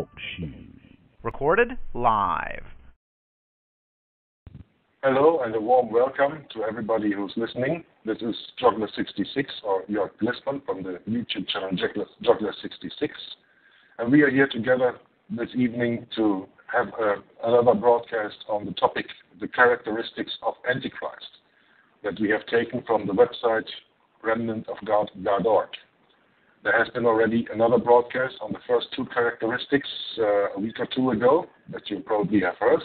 Talk Show. Recorded live. Hello and a warm welcome to everybody who's listening. This is Joggler66 or Jörg Glissman from the YouTube channel Joggler66. And we are here together this evening to have a, another broadcast on the topic, the characteristics of Antichrist, that we have taken from the website remnantofgod.org. There has been already another broadcast on the first two characteristics uh, a week or two ago that you probably have heard.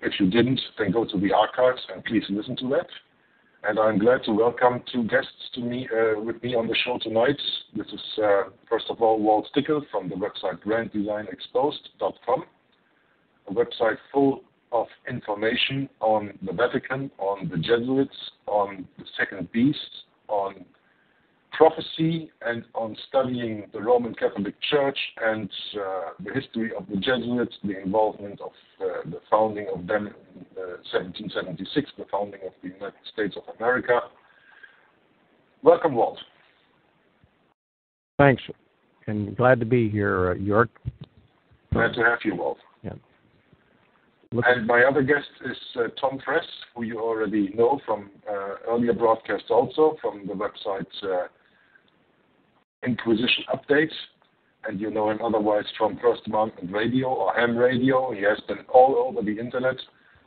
If you didn't, then go to the archives and please listen to that. And I'm glad to welcome two guests to me uh, with me on the show tonight. This is uh, first of all Walt Stickle from the website GrandDesignExposed.com, a website full of information on the Vatican, on the Jesuits, on the second beast, on prophecy and on studying the Roman Catholic Church and uh, the history of the Jesuits, the involvement of uh, the founding of them in uh, 1776, the founding of the United States of America. Welcome, Walt. Thanks, and glad to be here, uh, Jörg. Glad to have you, Walt. Yeah. Look- and my other guest is uh, Tom Friess, who you already know from uh, earlier broadcasts also from the website uh, Inquisition Update, and you know him otherwise from First Amendment Radio or Ham Radio. He has been all over the internet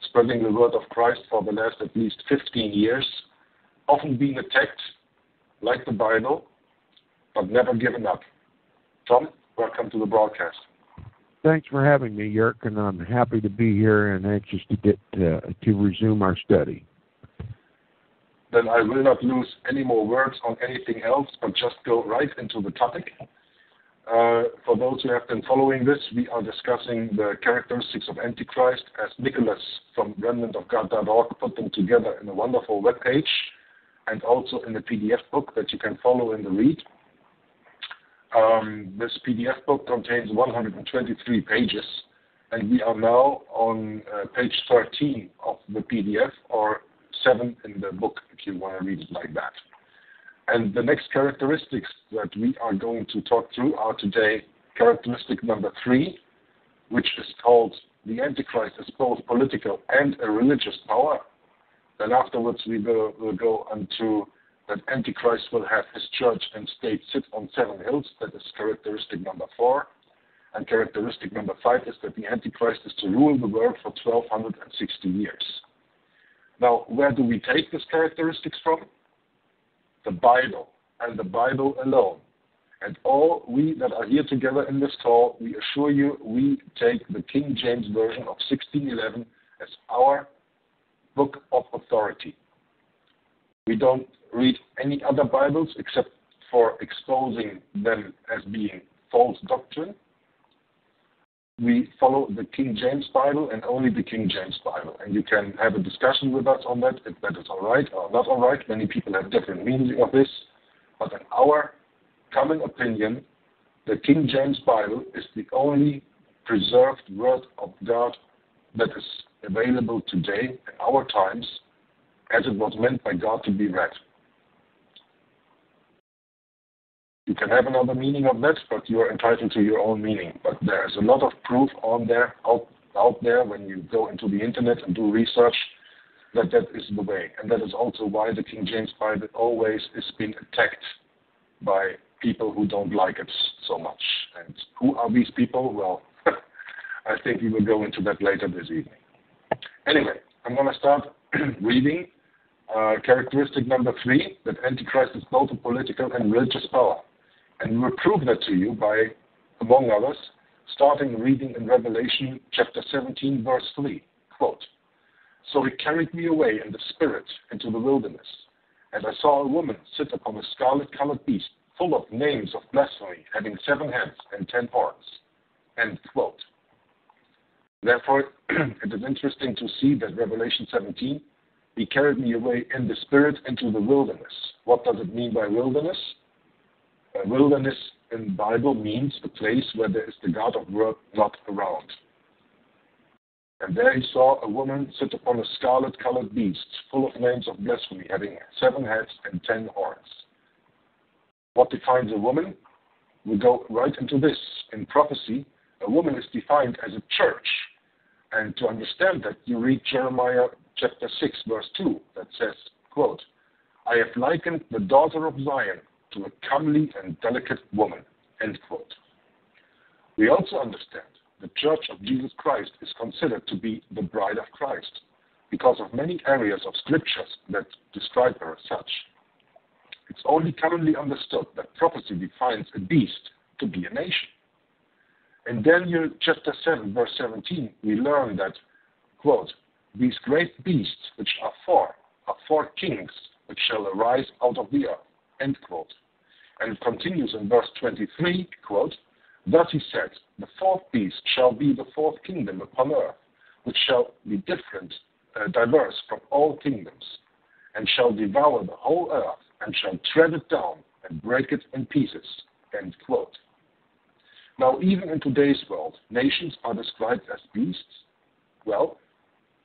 spreading the word of Christ for the last at least 15 years, often being attacked like the Bible, but never given up. Tom, welcome to the broadcast. Thanks for having me, Jörg, and I'm happy to be here and anxious to get uh, to resume our study. Then I will not lose any more words on anything else, but just go right into the topic. Uh, for those who have been following this, we are discussing the characteristics of Antichrist as Nicholas from remnantofgod.org put them together in a wonderful web page and also in a PDF book that you can follow in the read. Um, this PDF book contains 123 pages, and we are now on uh, page 13 of the PDF, or 7 in the book if you want to read it like that. And the next characteristics that we are going to talk through are today characteristic number 3, which is called the Antichrist is both political and a religious power. Then afterwards we will, will go into that Antichrist will have his church and state sit on seven hills. That is characteristic number four. And characteristic number five is that the Antichrist is to rule the world for 1260 years. Now, where do we take these characteristics from? The Bible, and the Bible alone. And all we that are here together in this call, we assure you, we take the King James Version of 1611 as our book of authority. We don't read any other Bibles except for exposing them as being false doctrine. We follow the King James Bible and only the King James Bible. And you can have a discussion with us on that, if that is all right or not all right. Many people have different meanings of this. But in our common opinion, the King James Bible is the only preserved Word of God that is available today in our times as it was meant by God to be read. You can have another meaning of that, but you are entitled to your own meaning. But there is a lot of proof on there, out, out there, when you go into the internet and do research, that that is the way. And that is also why the King James Bible always is being attacked by people who don't like it so much. And who are these people? Well, I think we will go into that later this evening. Anyway, I'm going to start reading uh, characteristic number three that Antichrist is both a political and religious power. And we will prove that to you by, among others, starting reading in Revelation chapter 17, verse 3. Quote, So he carried me away in the spirit into the wilderness, and I saw a woman sit upon a scarlet colored beast, full of names of blasphemy, having seven heads and ten horns. End quote. Therefore, it is interesting to see that Revelation 17, he carried me away in the spirit into the wilderness. What does it mean by wilderness? Wilderness in Bible means a place where there is the God of work not around. And there he saw a woman sit upon a scarlet colored beast, full of names of blasphemy, having seven heads and ten horns. What defines a woman? We go right into this. In prophecy, a woman is defined as a church. And to understand that, you read Jeremiah chapter 6, verse 2, that says, quote, I have likened the daughter of Zion to a comely and delicate woman, end quote. We also understand the Church of Jesus Christ is considered to be the bride of Christ because of many areas of scriptures that describe her as such. It's only commonly understood that prophecy defines a beast to be a nation. In Daniel chapter 7, verse 17, we learn that, quote, these great beasts which are four are four kings which shall arise out of the earth, end quote. And it continues in verse 23, quote, Thus he said, The fourth beast shall be the fourth kingdom upon earth, which shall be different, uh, diverse from all kingdoms, and shall devour the whole earth, and shall tread it down and break it in pieces. End quote. Now, even in today's world, nations are described as beasts. Well,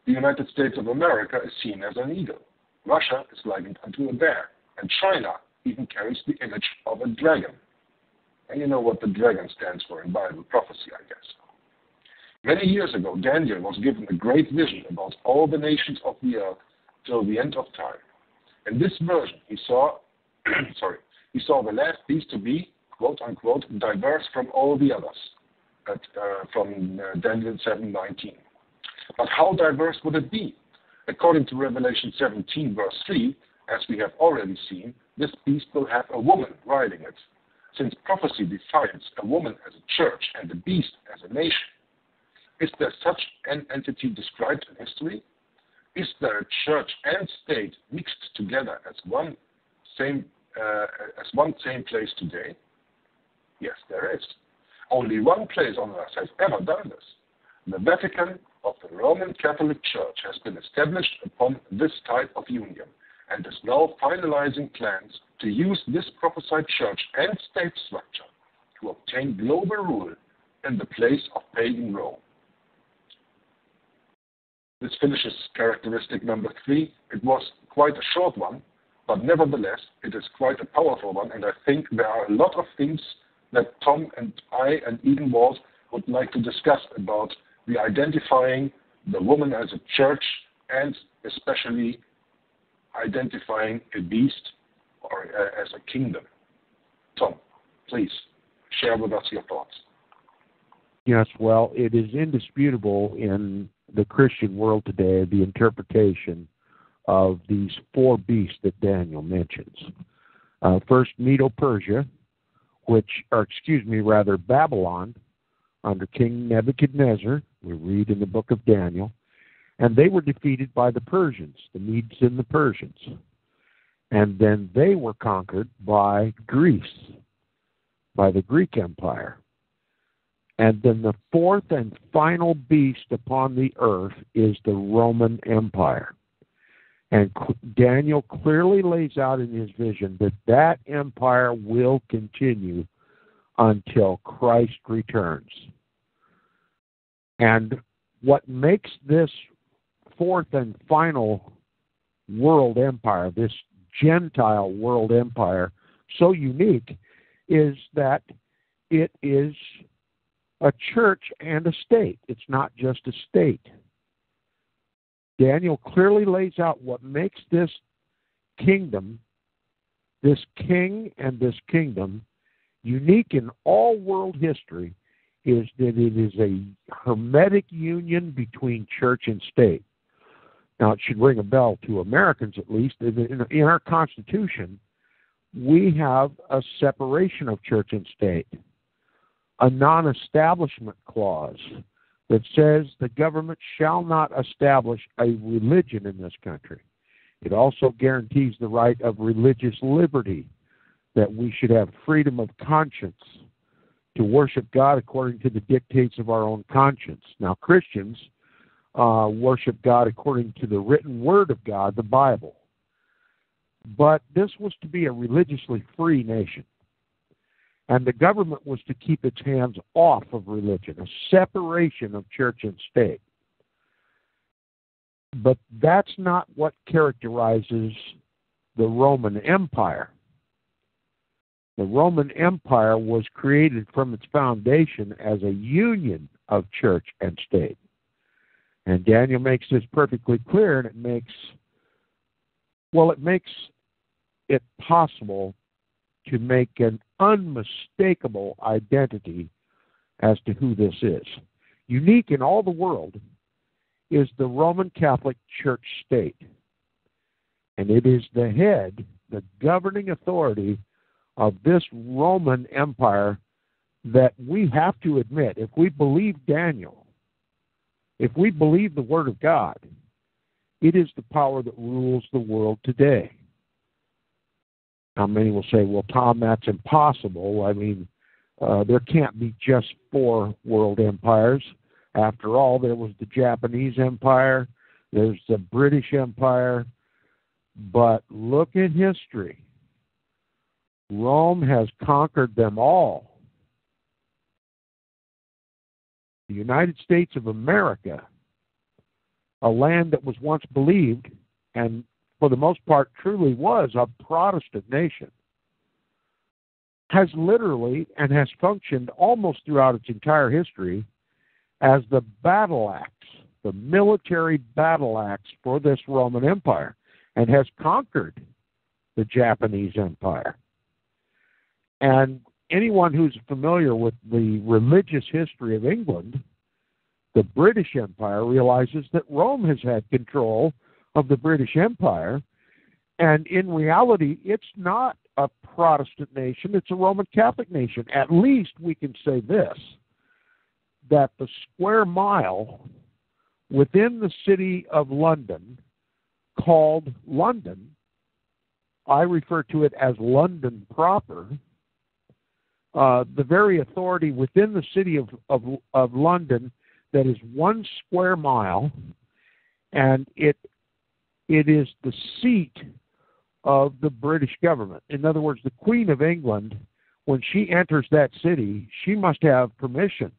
the United States of America is seen as an eagle. Russia is likened unto a bear, and China even carries the image of a dragon. And you know what the dragon stands for in Bible prophecy, I guess. Many years ago, Daniel was given a great vision about all the nations of the earth till the end of time. In this version, he saw, sorry, he saw the last beast to be, quote unquote, diverse from all the others, at, uh, from uh, Daniel 7:19. But how diverse would it be? According to Revelation 17, verse 3, as we have already seen, this beast will have a woman riding it, since prophecy defines a woman as a church and a beast as a nation. Is there such an entity described in history? Is there a church and state mixed together as one same uh, as one same place today? Yes, there is. Only one place on earth has ever done this. The Vatican of the Roman Catholic Church has been established upon this type of union and is now finalizing plans to use this prophesied church and state structure to obtain global rule in the place of pagan Rome. This finishes characteristic number three. It was quite a short one, but nevertheless, it is quite a powerful one, and I think there are a lot of things that Tom and I and even Walt would like to discuss about the identifying the woman as a church and especially identifying a beast or uh, as a kingdom. Tom, please share with us your thoughts. Yes, well, it is indisputable in the Christian world today the interpretation of these four beasts that Daniel mentions. Uh, first, Medo Persia, which, or excuse me, rather, Babylon, under King Nebuchadnezzar, we read in the book of Daniel, and they were defeated by the Persians, the Medes and the Persians. And then they were conquered by Greece, by the Greek Empire. And then the fourth and final beast upon the earth is the Roman Empire. And Daniel clearly lays out in his vision that that empire will continue until Christ returns. And what makes this fourth and final world empire, this Gentile world empire, so unique is that it is a church and a state. It's not just a state. Daniel clearly lays out what makes this kingdom, this king and this kingdom, unique in all world history is that it is a hermetic union between church and state. Now, it should ring a bell to Americans at least. In, our Constitution, we have a separation of church and state a non establishment clause that says the government shall not establish a religion in this country. It also guarantees the right of religious liberty, that we should have freedom of conscience to worship God according to the dictates of our own conscience. Now, Christians uh, worship God according to the written word of God, the Bible. But this was to be a religiously free nation. And the government was to keep its hands off of religion, a separation of church and state. But that's not what characterizes the Roman Empire. The Roman Empire was created from its foundation as a union of church and state. And Daniel makes this perfectly clear, and it makes, well, it makes it possible to make an unmistakable identity as to who this is. Unique in all the world is the Roman Catholic Church state. And it is the head, the governing authority of this Roman Empire that we have to admit, if we believe Daniel, if we believe the Word of God, it is the power that rules the world today. Now, many will say, well, Tom, that's impossible. I mean, uh, there can't be just four world empires. After all, there was the Japanese Empire, there's the British Empire, but look at history. Rome has conquered them all. The United States of America, a land that was once believed and for the most part truly was a Protestant nation, has literally and has functioned almost throughout its entire history as the battle axe, the military battle axe for this Roman Empire, and has conquered the Japanese Empire. And anyone who's familiar with the religious history of England, the British Empire, realizes that Rome has had control of the British Empire. And in reality, it's not a Protestant nation, it's a Roman Catholic nation. At least we can say this that the square mile within the city of London, called London, I refer to it as London proper. Uh, the very authority within the city of, of, of London that is one square mile, and it it is the seat of the British government. In other words, the Queen of England, when she enters that city, she must have permission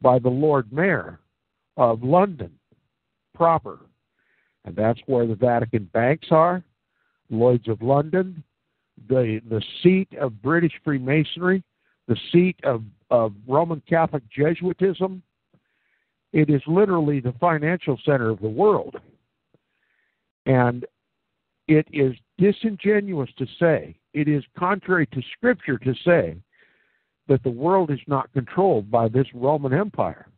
by the Lord Mayor of London proper. And that's where the Vatican banks are, Lloyds of London, the, the seat of British Freemasonry, the seat of, of Roman Catholic Jesuitism. It is literally the financial center of the world. And it is disingenuous to say, it is contrary to Scripture to say that the world is not controlled by this Roman Empire.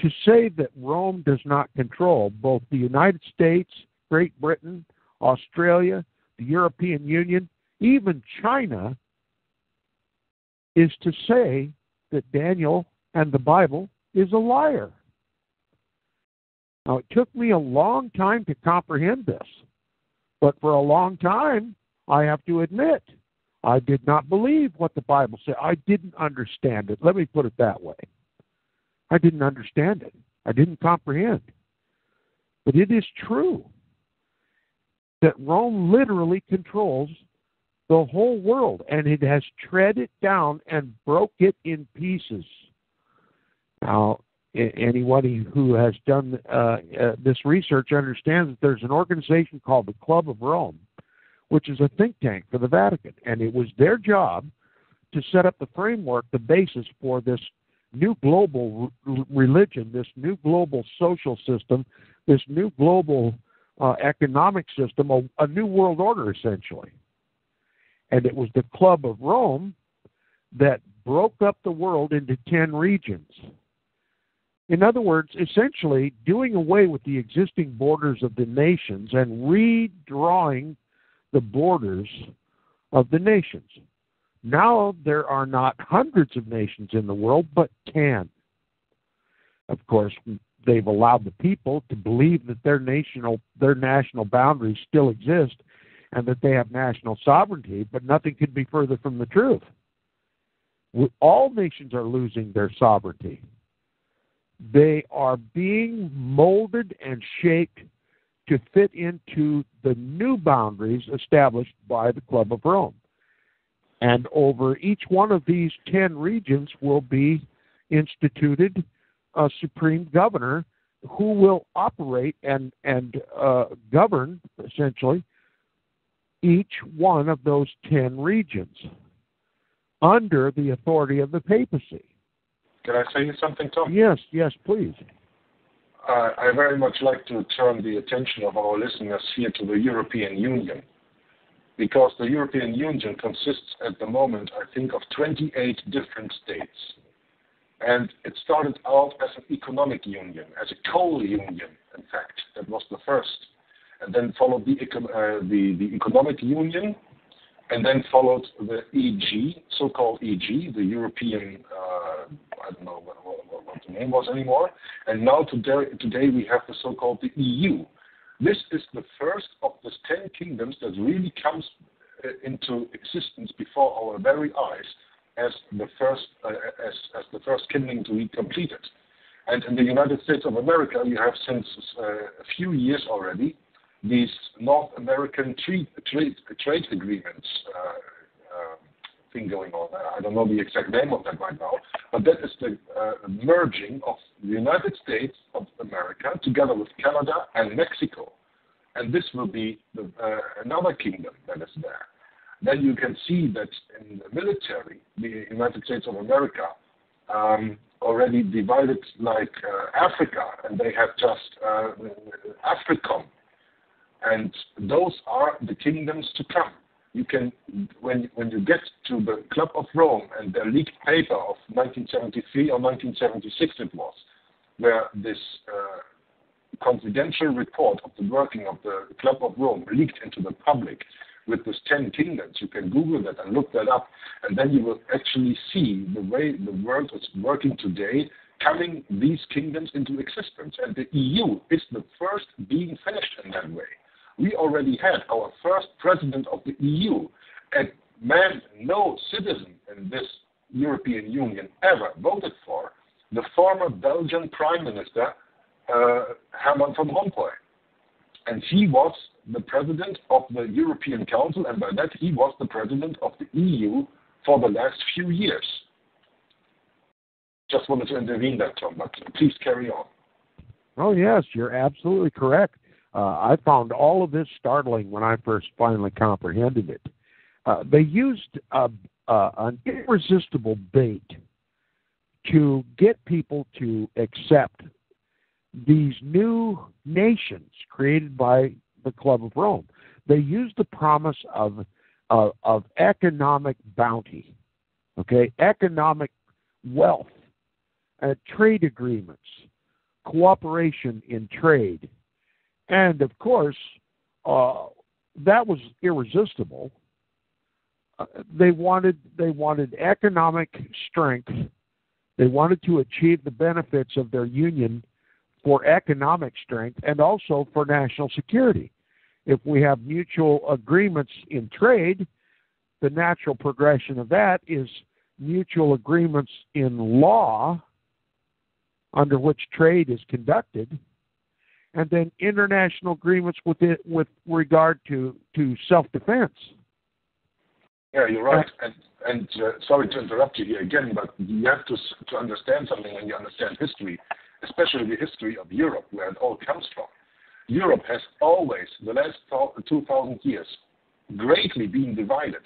To say that Rome does not control both the United States, Great Britain, Australia, the European Union, even China, is to say that Daniel and the Bible is a liar. Now, it took me a long time to comprehend this, but for a long time, I have to admit, I did not believe what the Bible said. I didn't understand it. Let me put it that way. I didn't understand it. I didn't comprehend. But it is true that Rome literally controls the whole world and it has tread it down and broke it in pieces. Now, anybody who has done uh, uh, this research understands that there's an organization called the Club of Rome which is a think tank for the Vatican. And it was their job to set up the framework, the basis for this new global religion, this new global social system, this new global uh, economic system, a, a new world order, essentially. And it was the Club of Rome that broke up the world into 10 regions. In other words, essentially doing away with the existing borders of the nations and redrawing the borders of the nations. Now there are not hundreds of nations in the world, but ten. Of course, they've allowed the people to believe that their national their national boundaries still exist and that they have national sovereignty, but nothing could be further from the truth. All nations are losing their sovereignty. They are being molded and shaped to fit into the new boundaries established by the Club of Rome. And over each one of these 10 regions will be instituted a supreme governor who will operate and, and uh, govern, essentially, each one of those 10 regions under the authority of the papacy. Can I say something, Tom? Yes, yes, please. Uh, I very much like to turn the attention of our listeners here to the European Union because the European Union consists at the moment, I think, of 28 different states. And it started out as an economic union, as a coal union, in fact. That was the first. And then followed the, uh, the, the economic union, and then followed the EG, so-called EG, the European, uh, I don't know what, what, what, the name was anymore. And now today, today we have the so-called the EU, this is the first of the ten kingdoms that really comes uh, into existence before our very eyes as the first uh, as, as the first kingdom to be completed. And in the United States of America, you have since uh, a few years already these North American trade trade, trade agreements uh, uh, thing going on. I don't know the exact name of that right now, but that is the uh, merging of the United States of America together with Canada and Mexico. And this will be the, uh, another kingdom that is there. Then you can see that in the military, the United States of America um, already divided like uh, Africa, and they have just uh, AFRICOM. And those are the kingdoms to come you can when when you get to the Club of Rome and the leaked paper of 1973 or 1976 it was, where this uh, confidential report of the working of the Club of Rome leaked into the public with these 10 kingdoms. You can Google that and look that up, and then you will actually see the way the world is working today, coming these kingdoms into existence. And the EU is the first being finished in that way we already had our first president of the EU, and man no citizen in this European Union ever voted for, the former Belgian Prime Minister, uh, Herman van Rompuy. And he was the president of the European Council, and by that he was the president of the EU for the last few years. Just wanted to intervene there, Tom, but please carry on. Oh, yes, you're absolutely correct. Uh, I found all of this startling when I first finally comprehended it. Uh, they used uh, an irresistible bait to get people to accept these new nations created by the Club of Rome. They used the promise of uh, of economic bounty, okay, economic wealth, uh, trade agreements, cooperation in trade, and of course, uh, that was irresistible. Uh, they wanted they wanted economic strength. They wanted to achieve the benefits of their union for economic strength and also for national security. If we have mutual agreements in trade, the natural progression of that is mutual agreements in law under which trade is conducted and then international agreements with it with regard to to self defense. Yeah, you're right. And and uh, sorry to interrupt you here again, but you have to to understand something when you understand history, especially the history of Europe, where it all comes from. Europe has always, the last 2,000 years, greatly been divided,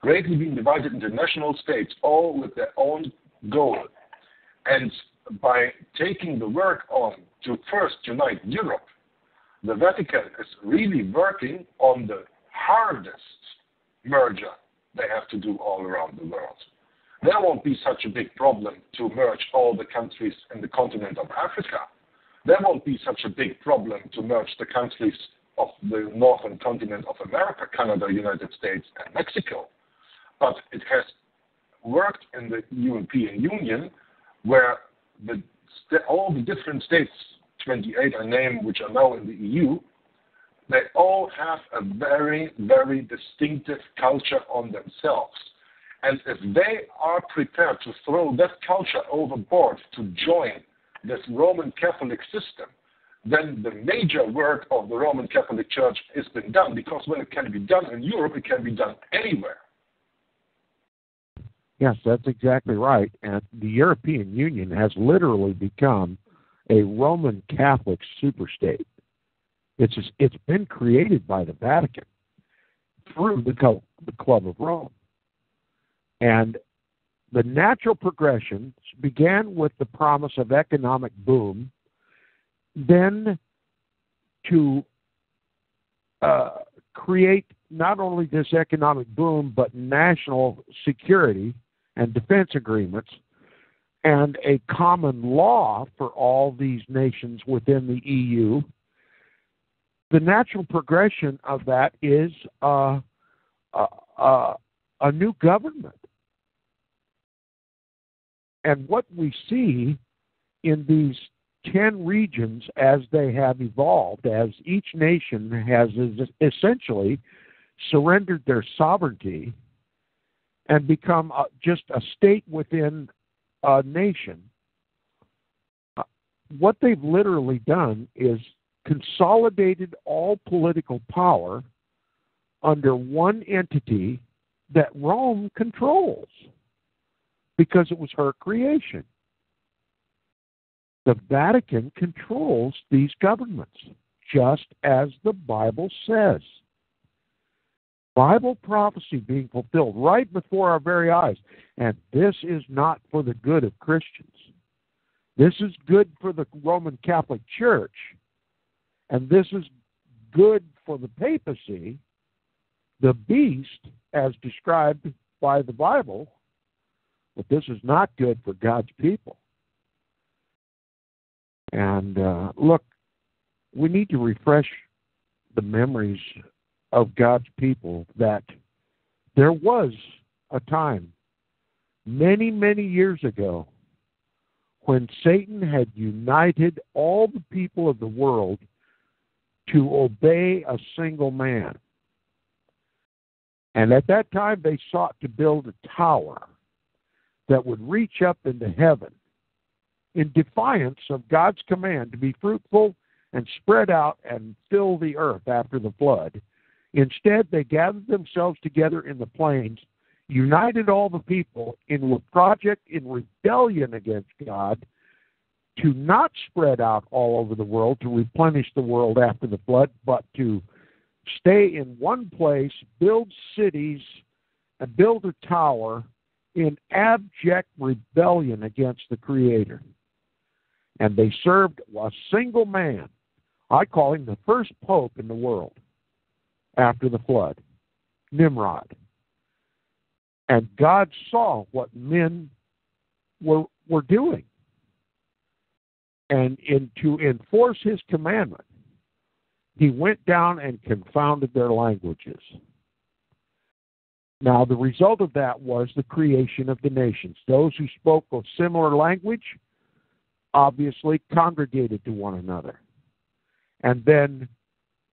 greatly been divided into national states, all with their own goal. And by taking the work on to first unite Europe, the Vatican is really working on the hardest merger they have to do all around the world. There won't be such a big problem to merge all the countries in the continent of Africa. There won't be such a big problem to merge the countries of the northern continent of America, Canada, United States, and Mexico. But it has worked in the European Union where the, all the different states, 28 I name, which are now in the EU, they all have a very, very distinctive culture on themselves. And if they are prepared to throw that culture overboard to join this Roman Catholic system, then the major work of the Roman Catholic Church has been done because when it can be done in Europe, it can be done anywhere. Yes, that's exactly right. And the European Union has literally become a Roman Catholic superstate. It's just, it's been created by the Vatican through the, co- the Club of Rome. And the natural progression began with the promise of economic boom, then to uh, create not only this economic boom, but national security and defense agreements and a common law for all these nations within the EU. The natural progression of that is uh, uh, uh, a new government. And what we see in these 10 regions as they have evolved, as each nation has essentially surrendered their sovereignty and become just a state within a nation, uh, what they've literally done is consolidated all political power under one entity that Rome controls because it was her creation. The Vatican controls these governments, just as the Bible says. Bible prophecy being fulfilled right before our very eyes. And this is not for the good of Christians. This is good for the Roman Catholic Church. And this is good for the papacy, the beast, as described by the Bible. But this is not good for God's people. And uh, look, we need to refresh the memories of God's people that there was a time many, many years ago when Satan had united all the people of the world to obey a single man. And at that time, they sought to build a tower that would reach up into heaven in defiance of God's command to be fruitful and spread out and fill the earth after the flood. Instead, they gathered themselves together in the plains, united all the people in a project in rebellion against God to not spread out all over the world to replenish the world after the flood, but to stay in one place, build cities, and build a tower in abject rebellion against the Creator. And they served a single man. I call him the first pope in the world after the flood, Nimrod. And God saw what men were, were doing. And in, to enforce his commandment, he went down and confounded their languages. Now, the result of that was the creation of the nations. Those who spoke a similar language obviously congregated to one another. And then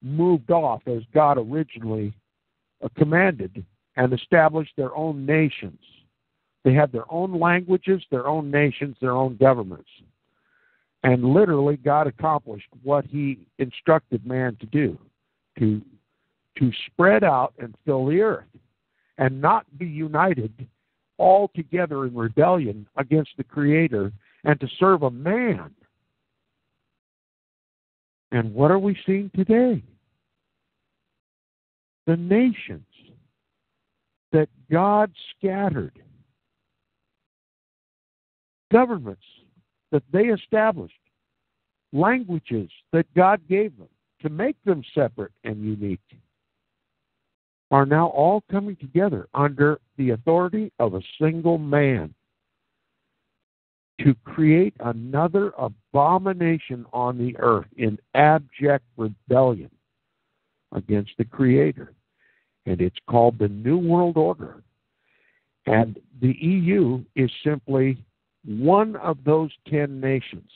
moved off as God originally uh, commanded and established their own nations. They had their own languages, their own nations, their own governments. And literally, God accomplished what He instructed man to do to, to spread out and fill the earth and not be united all together in rebellion against the Creator and to serve a man. And what are we seeing today? the nations that God scattered, governments that they established, languages that God gave them to make them separate and unique, are now all coming together under the authority of a single man to create another abomination on the earth in abject rebellion against the Creator. And it's called the New World Order. And the EU is simply one of those 10 nations.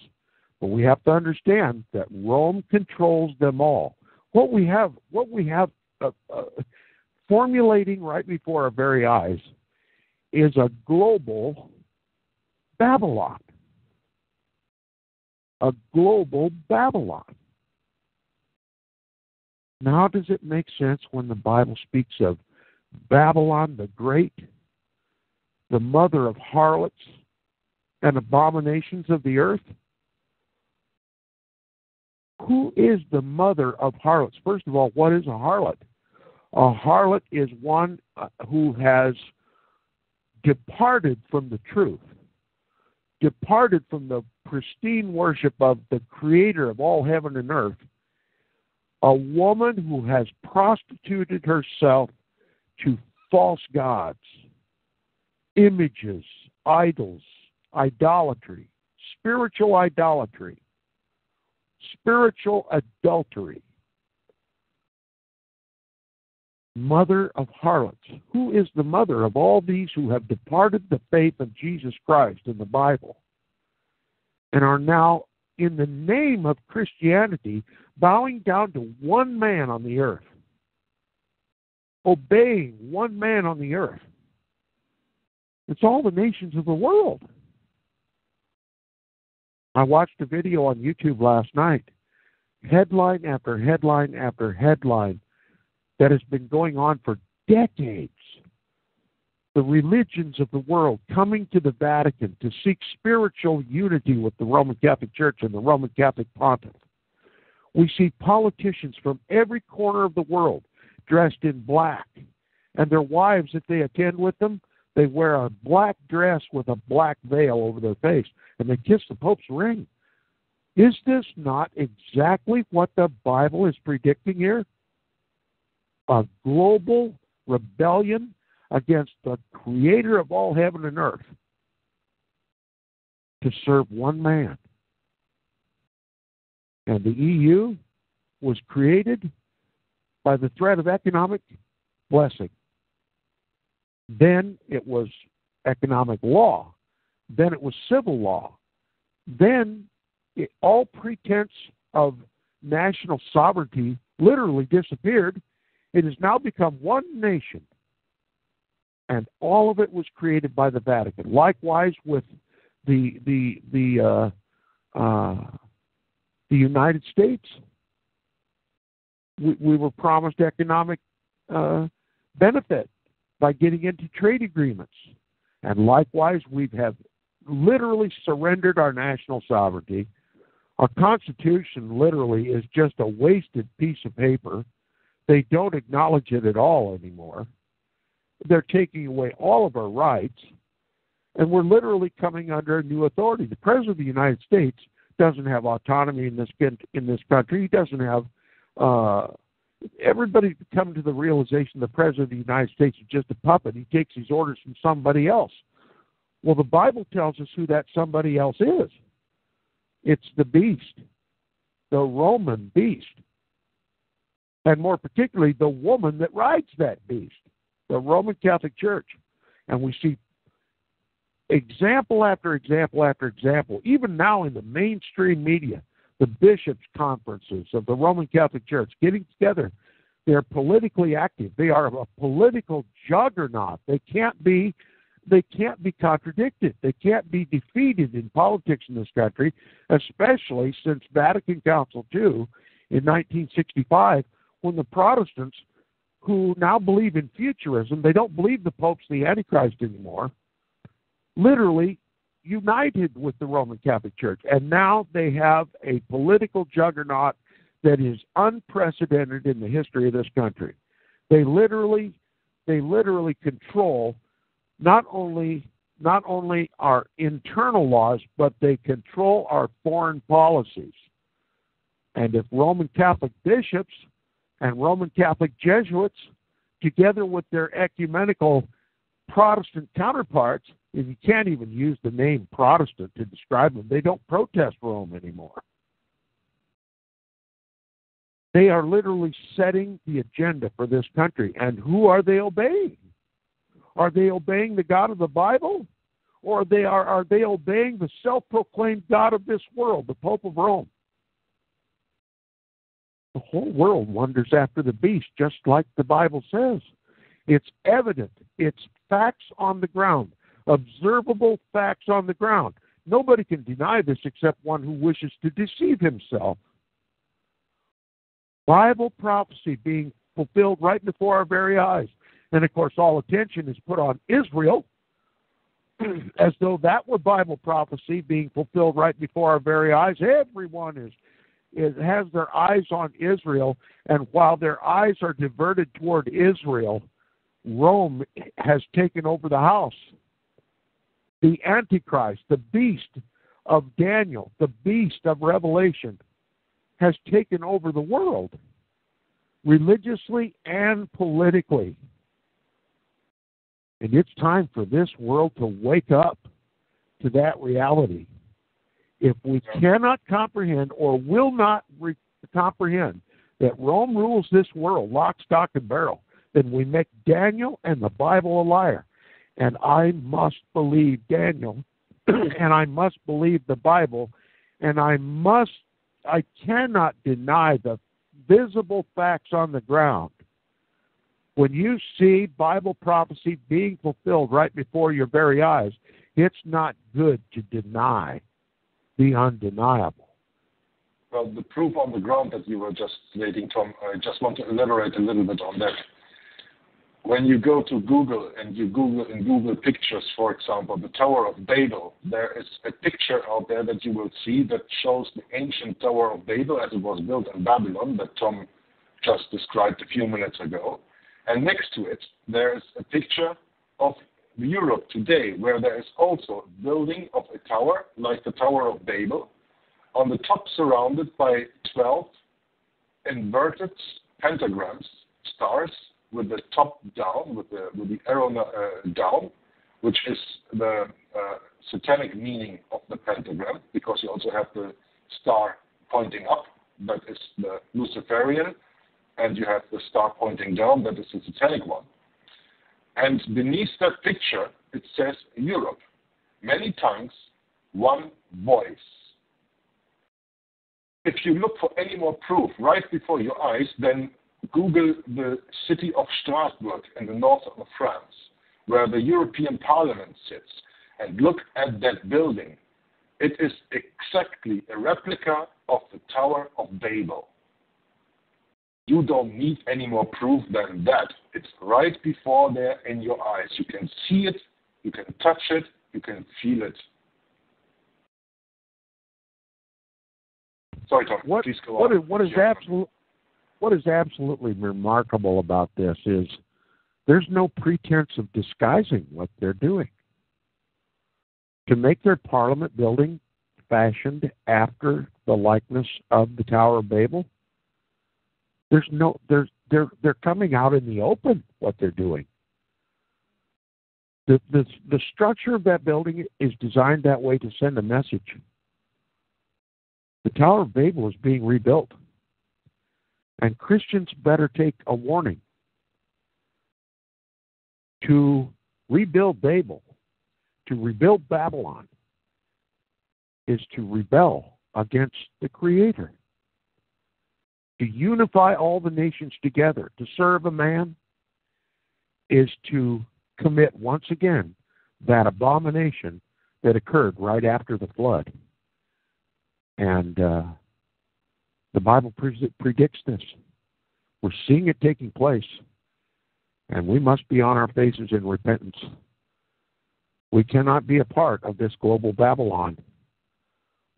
But we have to understand that Rome controls them all. What we have, what we have uh, uh, formulating right before our very eyes is a global Babylon. A global Babylon. Now, does it make sense when the Bible speaks of Babylon the Great, the mother of harlots and abominations of the earth? Who is the mother of harlots? First of all, what is a harlot? A harlot is one uh, who has departed from the truth, departed from the pristine worship of the creator of all heaven and earth, a woman who has prostituted herself to false gods, images, idols, idolatry, spiritual idolatry, spiritual adultery. Mother of harlots. Who is the mother of all these who have departed the faith of Jesus Christ in the Bible and are now, in the name of Christianity, bowing down to one man on the earth, obeying one man on the earth? It's all the nations of the world. I watched a video on YouTube last night, headline after headline after headline, that has been going on for decades. The religions of the world coming to the Vatican to seek spiritual unity with the Roman Catholic Church and the Roman Catholic Pontiff. We see politicians from every corner of the world dressed in black, and their wives, if they attend with them, they wear a black dress with a black veil over their face, and they kiss the Pope's ring. Is this not exactly what the Bible is predicting here? A global rebellion against the creator of all heaven and earth to serve one man. And the EU was created by the threat of economic blessing. Then it was economic law. Then it was civil law. Then it, all pretense of national sovereignty literally disappeared. It has now become one nation. And all of it was created by the Vatican. Likewise with the the the uh, uh, the United States. We, we were promised economic uh, benefit by getting into trade agreements. And likewise, we have literally surrendered our national sovereignty. Our Constitution literally is just a wasted piece of paper. They don't acknowledge it at all anymore. They're taking away all of our rights, and we're literally coming under a new authority. The President of the United States doesn't have autonomy in this in this country. He doesn't have uh, everybody come to the realization the president of the United States is just a puppet. He takes his orders from somebody else. Well, the Bible tells us who that somebody else is. It's the beast, the Roman beast, and more particularly the woman that rides that beast, the Roman Catholic Church. And we see example after example after example, even now in the mainstream media, the bishops' conferences of the Roman Catholic Church getting together. They're politically active. They are a political juggernaut. They can't be they can't be contradicted. They can't be defeated in politics in this country, especially since Vatican Council II in 1965, when the Protestants, who now believe in futurism, they don't believe the Pope's the Antichrist anymore, literally united with the Roman Catholic Church. And now they have a political juggernaut that is unprecedented in the history of this country. They literally they literally control not only not only our internal laws, but they control our foreign policies. And if Roman Catholic bishops and Roman Catholic Jesuits, together with their ecumenical Protestant counterparts, and you can't even use the name Protestant to describe them. They don't protest Rome anymore. They are literally setting the agenda for this country. And who are they obeying? Are they obeying the God of the Bible? Or they are, are they obeying the self proclaimed God of this world, the Pope of Rome? The whole world wonders after the beast, just like the Bible says. It's evident, it's facts on the ground observable facts on the ground. Nobody can deny this except one who wishes to deceive himself. Bible prophecy being fulfilled right before our very eyes. And of course, all attention is put on Israel as though that were Bible prophecy being fulfilled right before our very eyes. Everyone is is, has their eyes on Israel, and while their eyes are diverted toward Israel, Rome has taken over the house. The Antichrist, the beast of Daniel, the beast of Revelation, has taken over the world, religiously and politically. And it's time for this world to wake up to that reality. If we cannot comprehend or will not re- comprehend that Rome rules this world, lock, stock, and barrel, then we make Daniel and the Bible a liar. And I must believe Daniel, and I must believe the Bible, and I must, I cannot deny the visible facts on the ground. When you see Bible prophecy being fulfilled right before your very eyes, it's not good to deny the undeniable. Well, the proof on the ground that you were just stating, Tom, I just want to elaborate a little bit on that. When you go to Google and you Google in Google Pictures, for example, the Tower of Babel, there is a picture out there that you will see that shows the ancient Tower of Babel as it was built in Babylon that Tom just described a few minutes ago. And next to it, there is a picture of Europe today, where there is also building of a tower, like the Tower of Babel, on the top surrounded by 12 inverted pentagrams, stars, with the top down, with the, with the arrow uh, down, which is the uh, satanic meaning of the pentagram, because you also have the star pointing up, that is the Luciferian, and you have the star pointing down, that is the satanic one. And beneath that picture, it says Europe. Many tongues, one voice. If you look for any more proof right before your eyes, then Google the city of Strasbourg in the north of France, where the European Parliament sits, and look at that building. It is exactly a replica of the Tower of Babel. You don't need any more proof than that. It's right before there in your eyes. You can see it, you can touch it, you can feel it. Sorry, Tom. What, Please go what on. is, what is absolute, what is absolutely remarkable about this is there's no pretense of disguising what they're doing. To make their parliament building fashioned after the likeness of the Tower of Babel, there's no there's they're they're coming out in the open what they're doing. The the the structure of that building is designed that way to send a message. The Tower of Babel is being rebuilt. And Christians better take a warning. To rebuild Babel, to rebuild Babylon, is to rebel against the Creator to unify all the nations together, to serve a man, is to commit once again that abomination that occurred right after the flood. And uh, the Bible pre- predicts this. We're seeing it taking place, and we must be on our faces in repentance. We cannot be a part of this global Babylon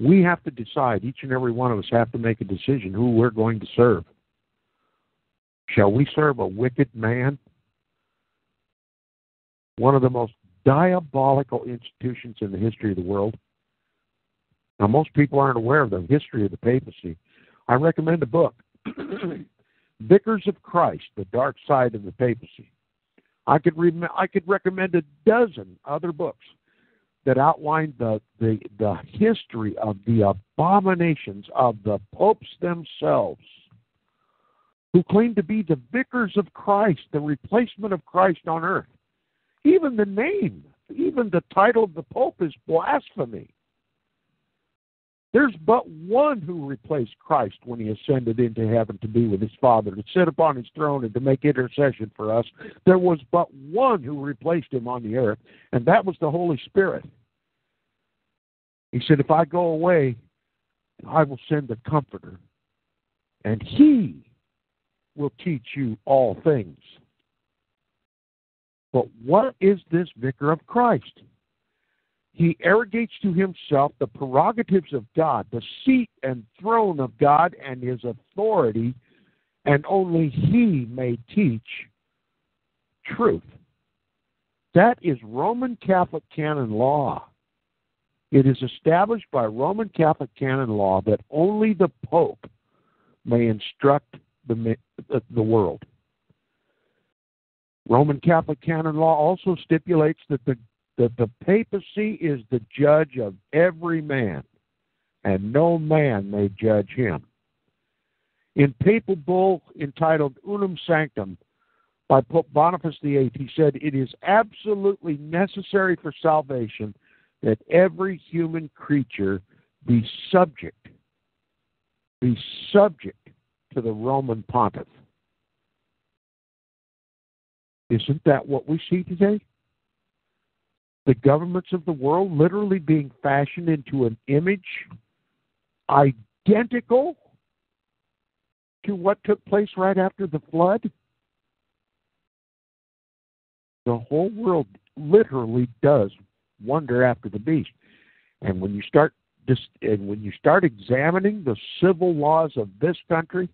we have to decide, each and every one of us have to make a decision who we're going to serve. Shall we serve a wicked man? One of the most diabolical institutions in the history of the world. Now, most people aren't aware of the history of the papacy. I recommend a book, Vicars of Christ: The Dark Side of the Papacy. I could re- I could recommend a dozen other books that outlined the, the, the history of the abominations of the popes themselves, who claimed to be the vicars of Christ, the replacement of Christ on earth. Even the name, even the title of the pope is blasphemy. There's but one who replaced Christ when he ascended into heaven to be with his Father, to sit upon his throne and to make intercession for us. There was but one who replaced him on the earth, and that was the Holy Spirit. He said, If I go away, I will send the Comforter, and he will teach you all things. But what is this vicar of Christ? he arrogates to himself the prerogatives of God, the seat and throne of God, and his authority, and only he may teach truth. That is Roman Catholic canon law. It is established by Roman Catholic canon law that only the Pope may instruct the, the world. Roman Catholic canon law also stipulates that the that the papacy is the judge of every man, and no man may judge him. In papal bull entitled Unam Sanctam by Pope Boniface VIII, he said, It is absolutely necessary for salvation that every human creature be subject, be subject to the Roman pontiff. Isn't that what we see today? the governments of the world literally being fashioned into an image identical to what took place right after the flood? The whole world literally does wonder after the beast. And when you start and when you start examining the civil laws of this country,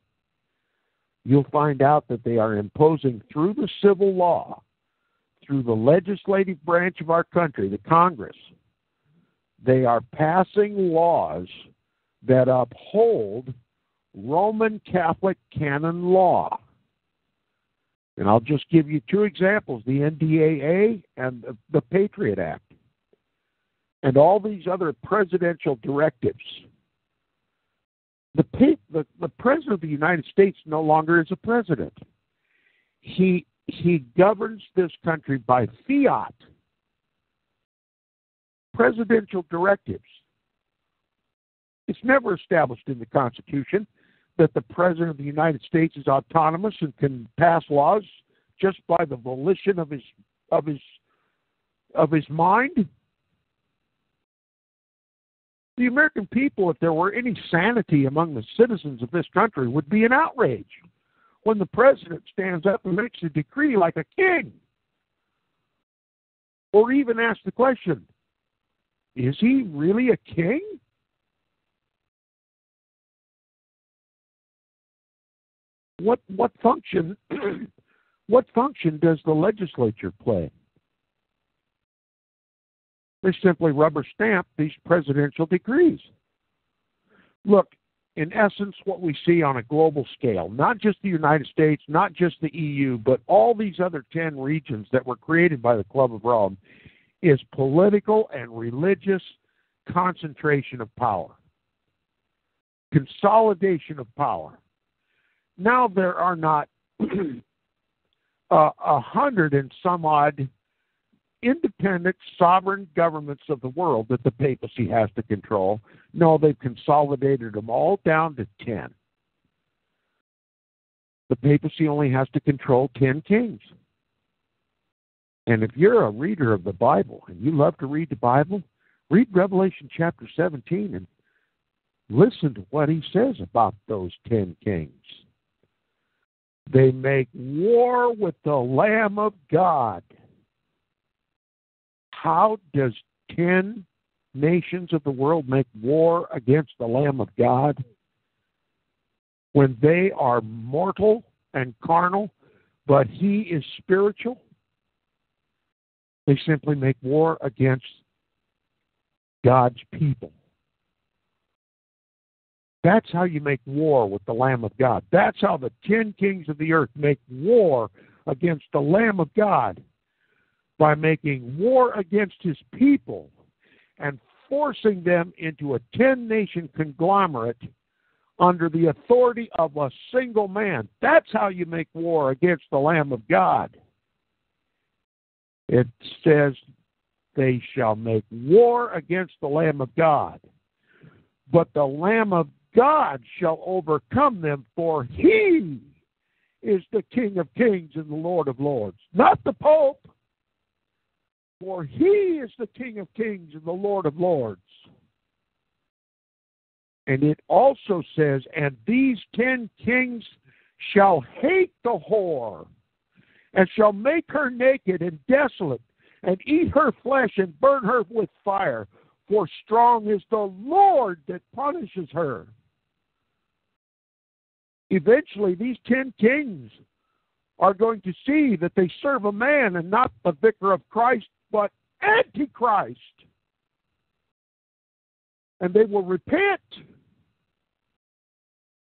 you'll find out that they are imposing through the civil law through the legislative branch of our country, the Congress, they are passing laws that uphold Roman Catholic canon law. And I'll just give you two examples the NDAA and the Patriot Act, and all these other presidential directives. The, the, the President of the United States no longer is a president. He he governs this country by fiat, presidential directives. It's never established in the Constitution that the President of the United States is autonomous and can pass laws just by the volition of his of his of his mind. The American people, if there were any sanity among the citizens of this country, would be in outrage when the president stands up and makes a decree like a king. Or even ask the question is he really a king? What what function what function does the legislature play? They simply rubber stamp these presidential decrees. Look, in essence, what we see on a global scale, not just the United States, not just the EU, but all these other 10 regions that were created by the Club of Rome, is political and religious concentration of power, consolidation of power. Now there are not a hundred and some odd independent sovereign governments of the world that the papacy has to control. No, they've consolidated them all down to 10. The papacy only has to control 10 kings. And if you're a reader of the Bible and you love to read the Bible, read Revelation chapter 17 and listen to what he says about those 10 kings. They make war with the Lamb of God how does 10 nations of the world make war against the Lamb of God when they are mortal and carnal, but He is spiritual? They simply make war against God's people. That's how you make war with the Lamb of God. That's how the ten kings of the earth make war against the Lamb of God by making war against his people and forcing them into a 10 nation conglomerate under the authority of a single man. That's how you make war against the Lamb of God. It says, they shall make war against the Lamb of God. But the Lamb of God shall overcome them, for he is the King of kings and the Lord of lords, not the Pope. For he is the King of kings and the Lord of lords. And it also says, And these ten kings shall hate the whore, and shall make her naked and desolate, and eat her flesh and burn her with fire. For strong is the Lord that punishes her. Eventually, these ten kings are going to see that they serve a man and not the vicar of Christ, but Antichrist. And they will repent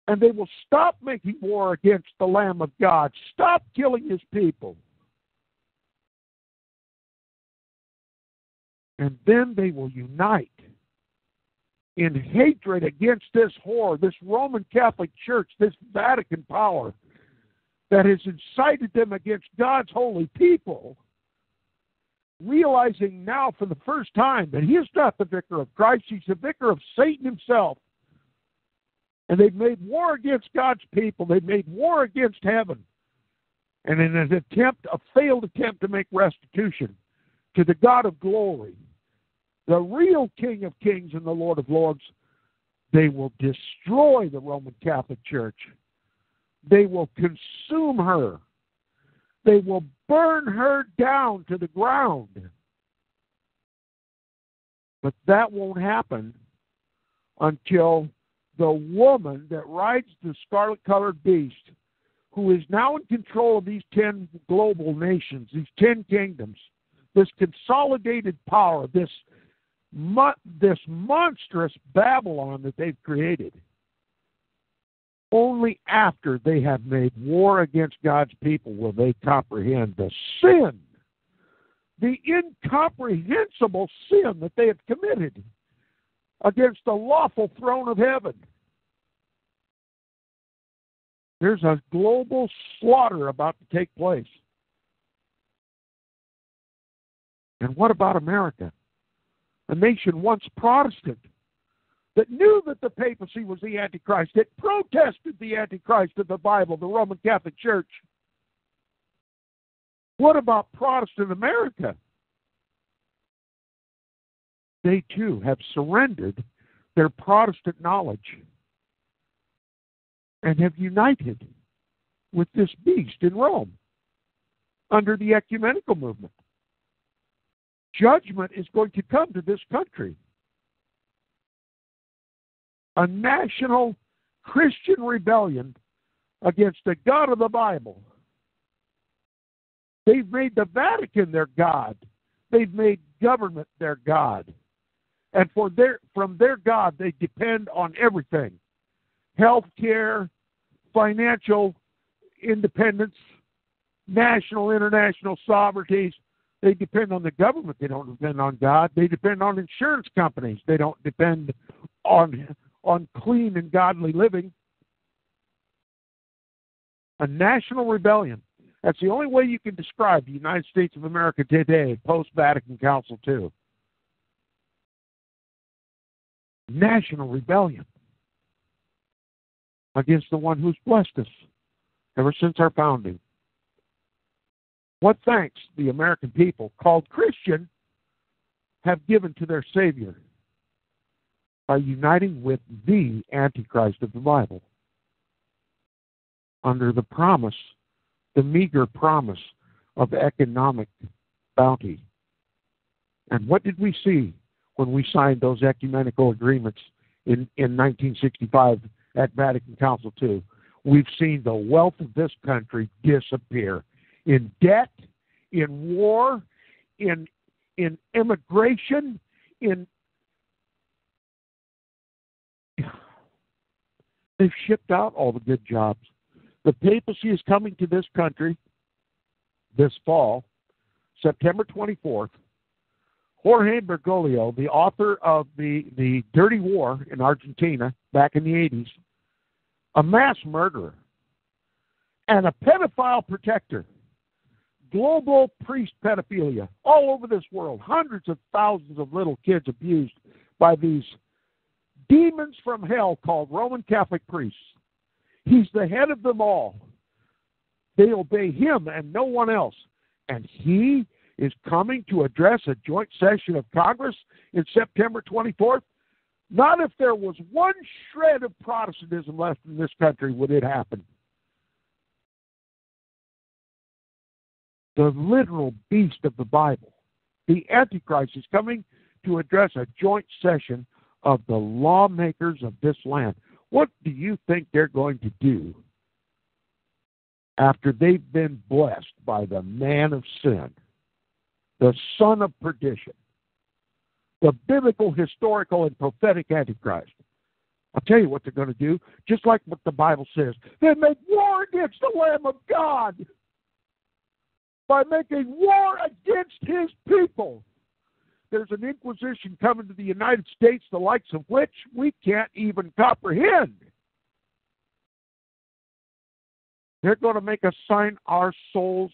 and they will stop making war against the Lamb of God, stop killing his people. And then they will unite in hatred against this whore, this Roman Catholic Church, this Vatican power that has incited them against God's holy people, realizing now for the first time that he is not the vicar of Christ, he's the vicar of Satan himself. And they've made war against God's people, they've made war against heaven. And in an attempt, a failed attempt to make restitution to the God of glory, the real King of kings and the Lord of lords, they will destroy the Roman Catholic Church. They will consume her. They will burn her down to the ground. But that won't happen until the woman that rides the scarlet colored beast, who is now in control of these 10 global nations, these 10 kingdoms, this consolidated power, this, this monstrous Babylon that they've created only after they have made war against God's people will they comprehend the sin, the incomprehensible sin that they have committed against the lawful throne of heaven. There's a global slaughter about to take place. And what about America? A nation once Protestant that knew that the papacy was the Antichrist, that protested the Antichrist of the Bible, the Roman Catholic Church. What about Protestant America? They too have surrendered their Protestant knowledge and have united with this beast in Rome under the ecumenical movement. Judgment is going to come to this country a national Christian rebellion against the God of the Bible. They've made the Vatican their God. They've made government their God. And for their from their God they depend on everything. Health care, financial independence, national, international sovereignties. They depend on the government. They don't depend on God. They depend on insurance companies. They don't depend on on clean and godly living. A national rebellion. That's the only way you can describe the United States of America today, post Vatican Council II. National rebellion against the one who's blessed us ever since our founding. What thanks the American people, called Christian, have given to their Savior by uniting with the Antichrist of the Bible under the promise, the meager promise of economic bounty. And what did we see when we signed those ecumenical agreements in, in 1965 at Vatican Council II? We've seen the wealth of this country disappear in debt, in war, in in immigration, in They've shipped out all the good jobs. The papacy is coming to this country this fall, September 24th. Jorge Bergoglio, the author of the, the Dirty War in Argentina back in the 80s, a mass murderer, and a pedophile protector, global priest pedophilia all over this world, hundreds of thousands of little kids abused by these demons from hell called Roman Catholic priests. He's the head of them all. They obey him and no one else. And he is coming to address a joint session of Congress in September 24th. Not if there was one shred of Protestantism left in this country would it happen. The literal beast of the Bible The Antichrist is coming to address a joint session of the lawmakers of this land. What do you think they're going to do after they've been blessed by the man of sin, the son of perdition, the biblical, historical, and prophetic Antichrist? I'll tell you what they're going to do, just like what the Bible says. They make war against the Lamb of God by making war against his people. There's an inquisition coming to the United States, the likes of which we can't even comprehend. They're going to make us sign our souls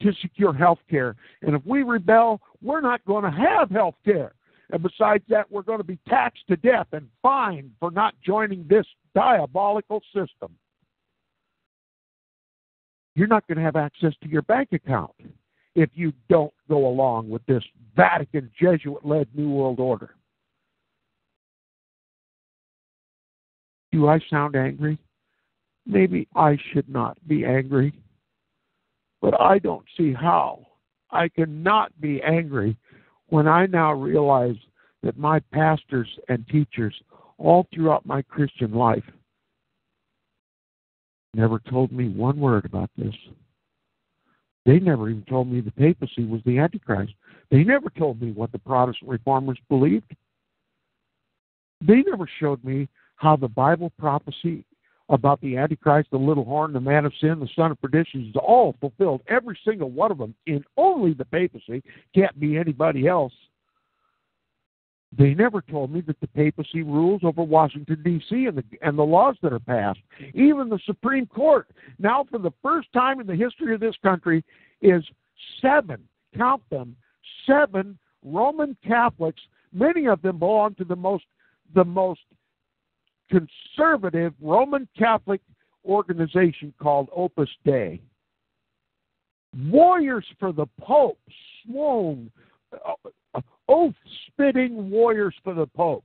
to secure health care. And if we rebel, we're not going to have health care. And besides that, we're going to be taxed to death and fined for not joining this diabolical system. You're not going to have access to your bank account if you don't go along with this Vatican Jesuit led New World Order. Do I sound angry? Maybe I should not be angry, but I don't see how I cannot be angry when I now realize that my pastors and teachers all throughout my Christian life never told me one word about this. They never even told me the papacy was the Antichrist. They never told me what the Protestant reformers believed. They never showed me how the Bible prophecy about the Antichrist, the little horn, the man of sin, the son of perdition is all fulfilled. Every single one of them in only the papacy can't be anybody else. They never told me that the papacy rules over Washington D.C. and the and the laws that are passed. Even the Supreme Court now, for the first time in the history of this country, is seven. Count them, seven Roman Catholics. Many of them belong to the most the most conservative Roman Catholic organization called Opus Dei. Warriors for the Pope, uh, oath spitting warriors for the Pope.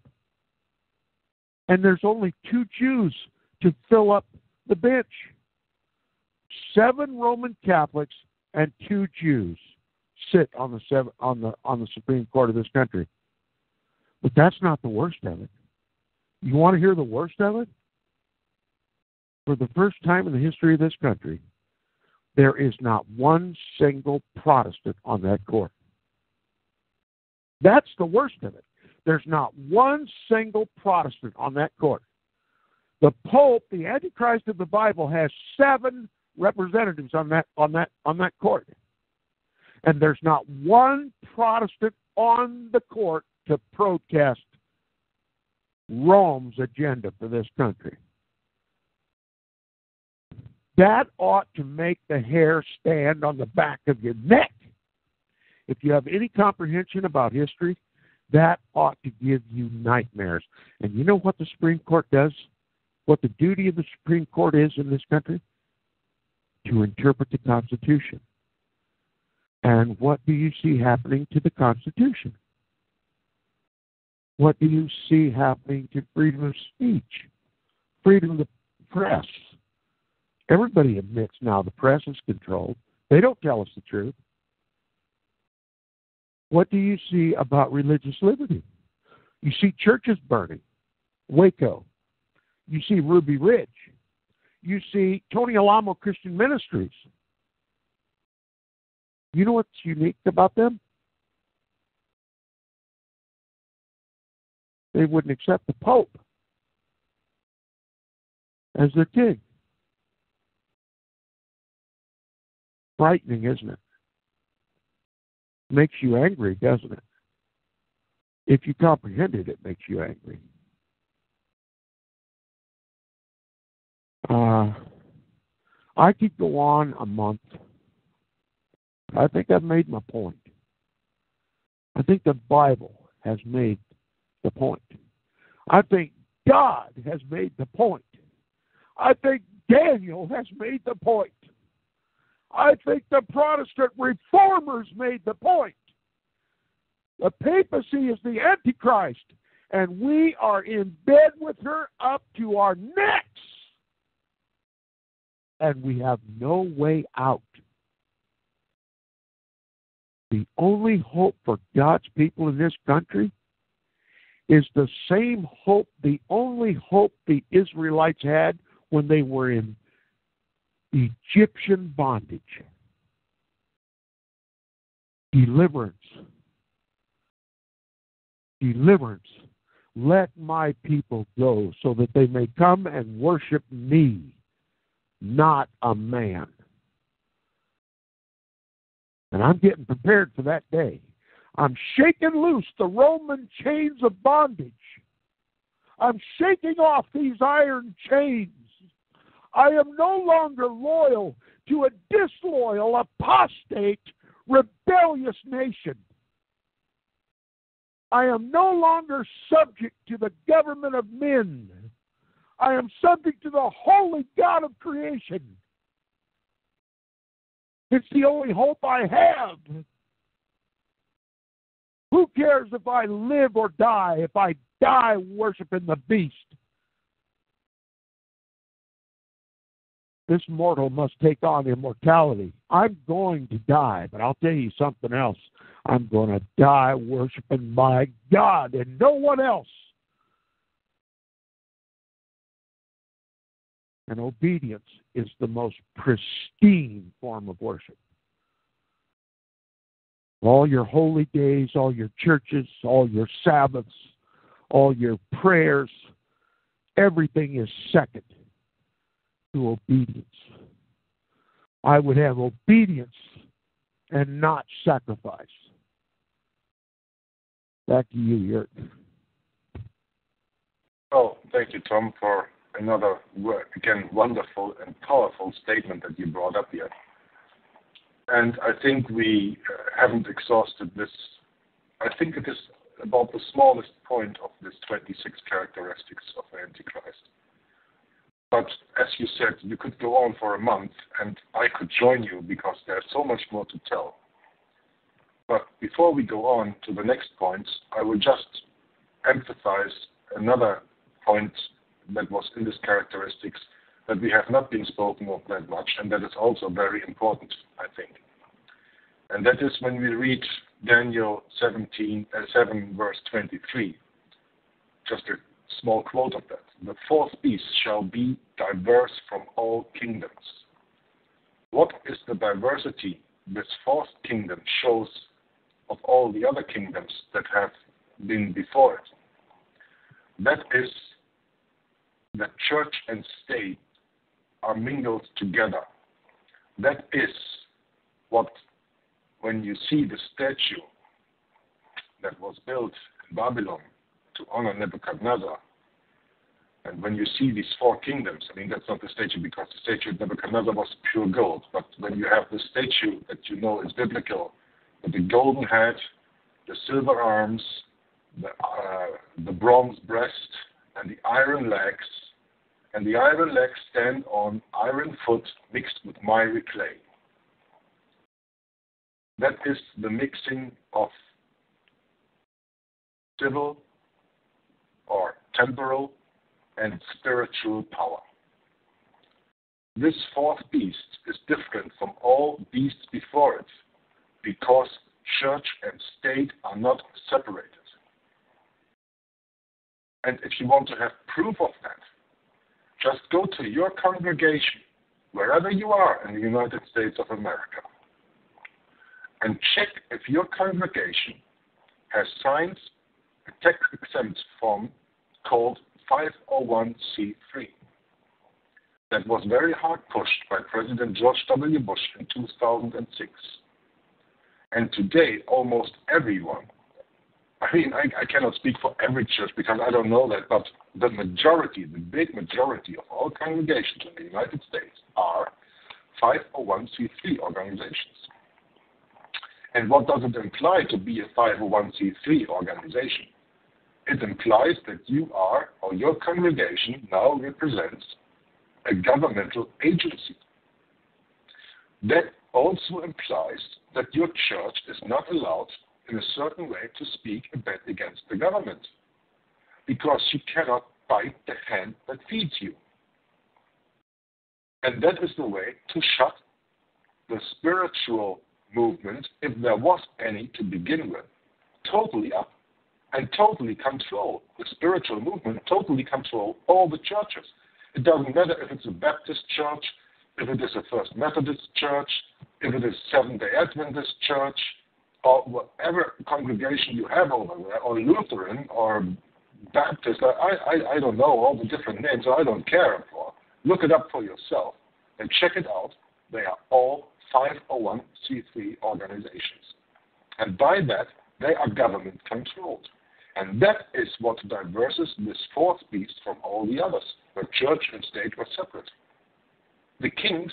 And there's only two Jews to fill up the bench seven Roman Catholics and two Jews sit on the seven, on the on the Supreme Court of this country. But that's not the worst of it. You want to hear the worst of it? For the first time in the history of this country, there is not one single Protestant on that court. That's the worst of it. There's not one single Protestant on that court. The Pope, the Antichrist of the Bible, has seven representatives on that on that on that court. And there's not one Protestant on the court to protest Rome's agenda for this country. That ought to make the hair stand on the back of your neck. If you have any comprehension about history, that ought to give you nightmares. And you know what the Supreme Court does? What the duty of the Supreme Court is in this country? To interpret the Constitution. And what do you see happening to the Constitution? What do you see happening to freedom of speech, freedom of the press? Everybody admits now the press is controlled. They don't tell us the truth. What do you see about religious liberty? You see churches burning, Waco. You see Ruby Ridge. You see Tony Alamo Christian Ministries. You know what's unique about them? they wouldn't accept the Pope as their king. Frightening, isn't it? Makes you angry, doesn't it? If you comprehend it, it makes you angry. Uh, I could go on a month. I think I've made my point. I think the Bible has made the point. I think God has made the point. I think Daniel has made the point. I think the Protestant reformers made the point. The papacy is the Antichrist, and we are in bed with her up to our necks. And we have no way out. The only hope for God's people in this country is the same hope, the only hope the Israelites had when they were in Egyptian bondage deliverance. Deliverance. Let my people go so that they may come and worship me, not a man. And I'm getting prepared for that day. I'm shaking loose the Roman chains of bondage. I'm shaking off these iron chains. I am no longer loyal to a disloyal, apostate, rebellious nation. I am no longer subject to the government of men. I am subject to the holy God of creation. It's the only hope I have. Who cares if I live or die, if I die worshiping the beast? This mortal must take on immortality. I'm going to die, but I'll tell you something else. I'm going to die worshiping my God and no one else. And obedience is the most pristine form of worship. All your holy days, all your churches, all your Sabbaths, all your prayers, everything is second to obedience. I would have obedience and not sacrifice. Back to you, Yurt. Oh, thank you, Tom, for another, again, wonderful and powerful statement that you brought up here. And I think we uh, haven't exhausted this. I think it is about the smallest point of this 26 characteristics of Antichrist. But as you said, you could go on for a month and I could join you because there's so much more to tell. But before we go on to the next points, I will just emphasize another point that was in this characteristics that we have not been spoken of that much, and that is also very important, I think. And that is when we read Daniel 17, uh, 7, verse 23. Just a small quote of that. The fourth beast shall be diverse from all kingdoms. What is the diversity this fourth kingdom shows of all the other kingdoms that have been before it? That is that church and state are mingled together. That is what, when you see the statue that was built in Babylon to honor Nebuchadnezzar, and when you see these four kingdoms, I mean, that's not the statue because the statue of Nebuchadnezzar was pure gold, but when you have the statue that you know is biblical, with the golden head, the silver arms, the, uh, the bronze breast, and the iron legs, and the iron legs stand on iron foot mixed with miry clay. That is the mixing of civil or temporal and spiritual power. This fourth beast is different from all beasts before it because church and state are not separated. And if you want to have proof of that, just go to your congregation, wherever you are in the United States of America, and check if your congregation has signed a tax exempt form called 501c3 that was very hard pushed by President George W. Bush in 2006. And today, almost everyone, I mean, I, I cannot speak for every church because I don't know that, but the majority, the big majority of all congregations in the United States are 501c3 organizations. And what does it imply to be a 501c3 organization? It implies that you are, or your congregation now represents a governmental agency. That also implies that your church is not allowed in a certain way to speak a bit against the government because you cannot bite the hand that feeds you. And that is the way to shut the spiritual movement, if there was any to begin with, totally up and totally control the spiritual movement, totally control all the churches. It doesn't matter if it's a Baptist church, if it is a First Methodist church, if it is Seventh day Adventist church, or whatever congregation you have over there, or Lutheran, or Baptist, I, I, I don't know all the different names, I don't care for. Look it up for yourself and check it out. They are all 501c3 organizations. And by that, they are government controlled. And that is what diverses this fourth beast from all the others, where church and state were separate. The kings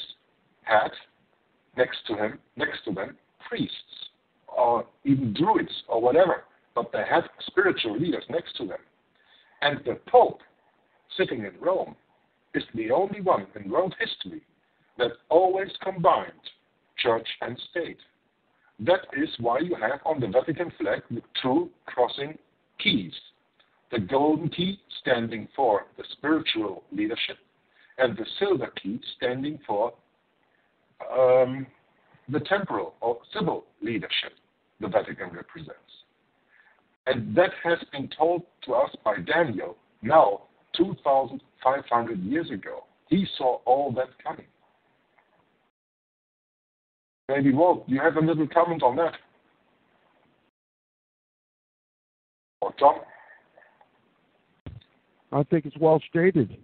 had next to him, next to them, priests or even druids or whatever, but they had spiritual leaders next to them. And the Pope, sitting in Rome, is the only one in world history that always combined church and state. That is why you have on the Vatican flag the two crossing keys. The golden key standing for the spiritual leadership, and the silver key standing for um, the temporal or civil leadership the Vatican represents. And that has been told to us by Daniel now 2,500 years ago. He saw all that coming. Maybe, Walt, you have a little comment on that? Tom? I think it's well stated.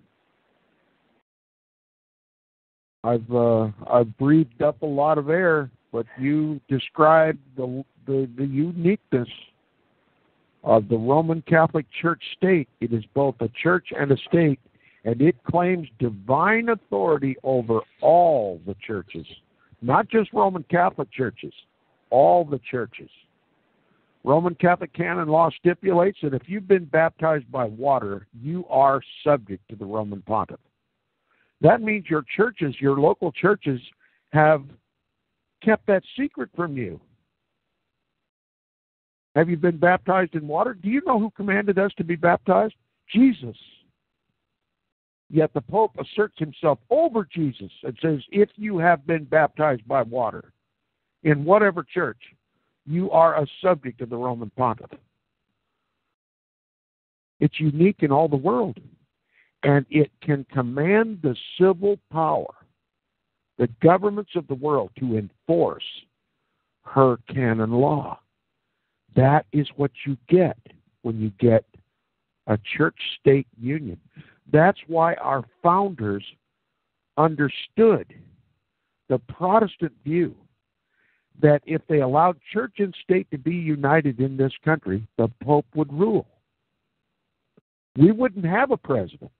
I've uh, I've breathed up a lot of air, but you described the the, the uniqueness of the Roman Catholic Church state. It is both a church and a state, and it claims divine authority over all the churches, not just Roman Catholic churches, all the churches. Roman Catholic canon law stipulates that if you've been baptized by water, you are subject to the Roman pontiff. That means your churches, your local churches, have kept that secret from you. Have you been baptized in water? Do you know who commanded us to be baptized? Jesus. Yet the Pope asserts himself over Jesus and says, if you have been baptized by water in whatever church, you are a subject of the Roman pontiff. It's unique in all the world, and it can command the civil power, the governments of the world, to enforce her canon law. That is what you get when you get a church state union. That's why our founders understood the Protestant view that if they allowed church and state to be united in this country, the Pope would rule. We wouldn't have a president.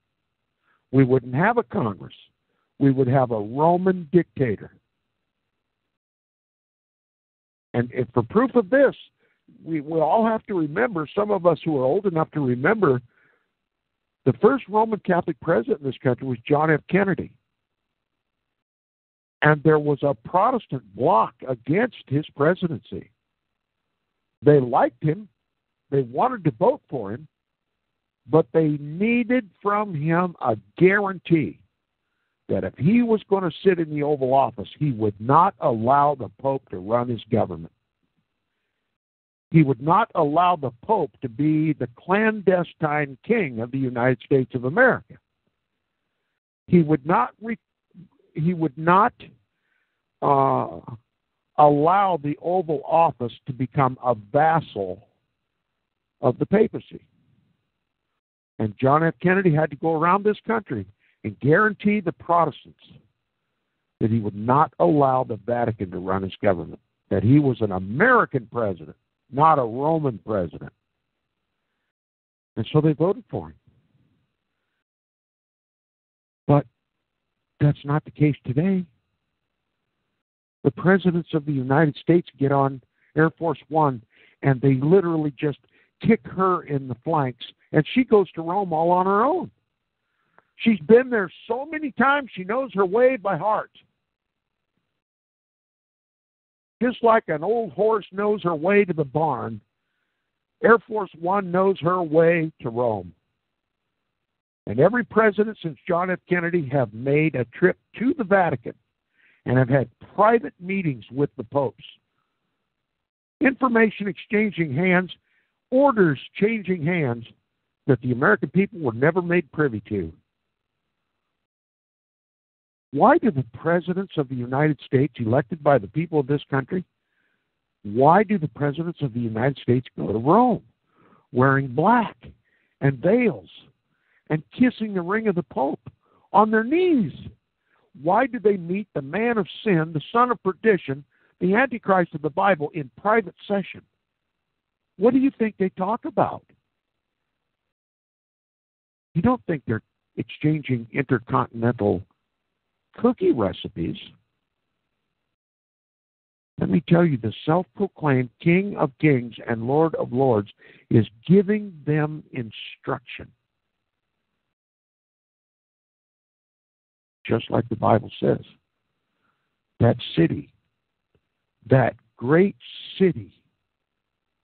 We wouldn't have a Congress. We would have a Roman dictator. And for proof of this, we, we all have to remember, some of us who are old enough to remember, the first Roman Catholic president in this country was John F. Kennedy. And there was a Protestant bloc against his presidency. They liked him, they wanted to vote for him, but they needed from him a guarantee that if he was going to sit in the Oval Office, he would not allow the Pope to run his government. He would not allow the Pope to be the clandestine king of the United States of America. He would not re- he would not uh, allow the Oval Office to become a vassal of the papacy. And John F. Kennedy had to go around this country and guarantee the Protestants that he would not allow the Vatican to run his government, that he was an American president not a Roman president. And so they voted for him. But that's not the case today. The presidents of the United States get on Air Force One and they literally just kick her in the flanks, and she goes to Rome all on her own. She's been there so many times, she knows her way by heart. Just like an old horse knows her way to the barn, Air Force One knows her way to Rome. And every president since John F. Kennedy have made a trip to the Vatican and have had private meetings with the popes information exchanging hands, orders changing hands that the American people were never made privy to. Why do the presidents of the United States, elected by the people of this country, why do the presidents of the United States go to Rome wearing black and veils and kissing the ring of the Pope on their knees? Why do they meet the man of sin, the son of perdition, the Antichrist of the Bible in private session? What do you think they talk about? You don't think they're exchanging intercontinental cookie recipes. Let me tell you, the self proclaimed King of Kings and Lord of Lords is giving them instruction. Just like the Bible says. That city, that great city,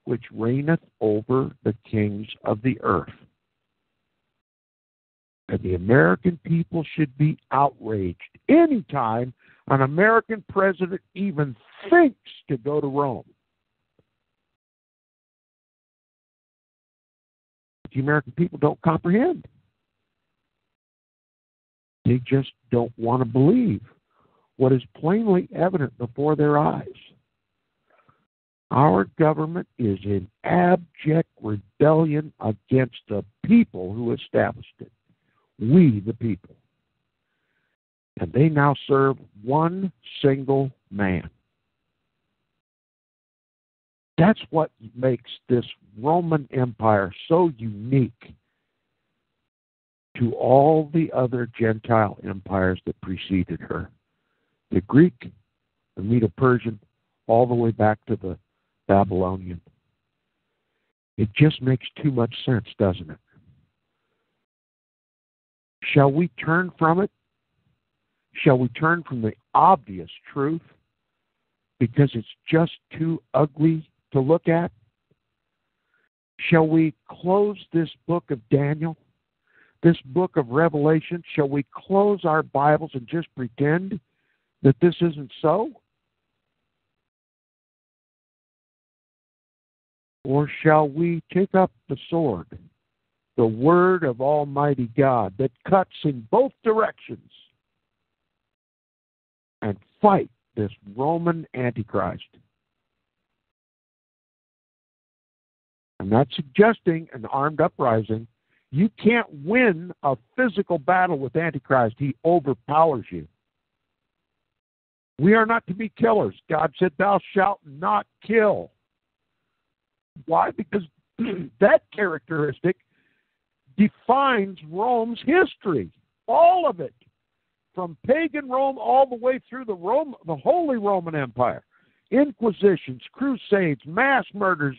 which reigneth over the kings of the earth. And the American people should be outraged anytime an American president even thinks to go to Rome. The American people don't comprehend. They just don't want to believe what is plainly evident before their eyes. Our government is in abject rebellion against the people who established it. We, the people. And they now serve one single man. That's what makes this Roman Empire so unique to all the other Gentile empires that preceded her. The Greek, the Medo Persian, all the way back to the Babylonian. It just makes too much sense, doesn't it? Shall we turn from it? Shall we turn from the obvious truth because it's just too ugly to look at? Shall we close this book of Daniel, this book of Revelation? Shall we close our Bibles and just pretend that this isn't so? Or shall we take up the sword, the word of Almighty God that cuts in both directions, and fight this Roman Antichrist? I'm not suggesting an armed uprising. You can't win a physical battle with Antichrist. He overpowers you. We are not to be killers. God said, Thou shalt not kill. Why? Because that characteristic defines Rome's history, all of it, from pagan Rome all the way through the Rome, the Holy Roman Empire, inquisitions, crusades, mass murders,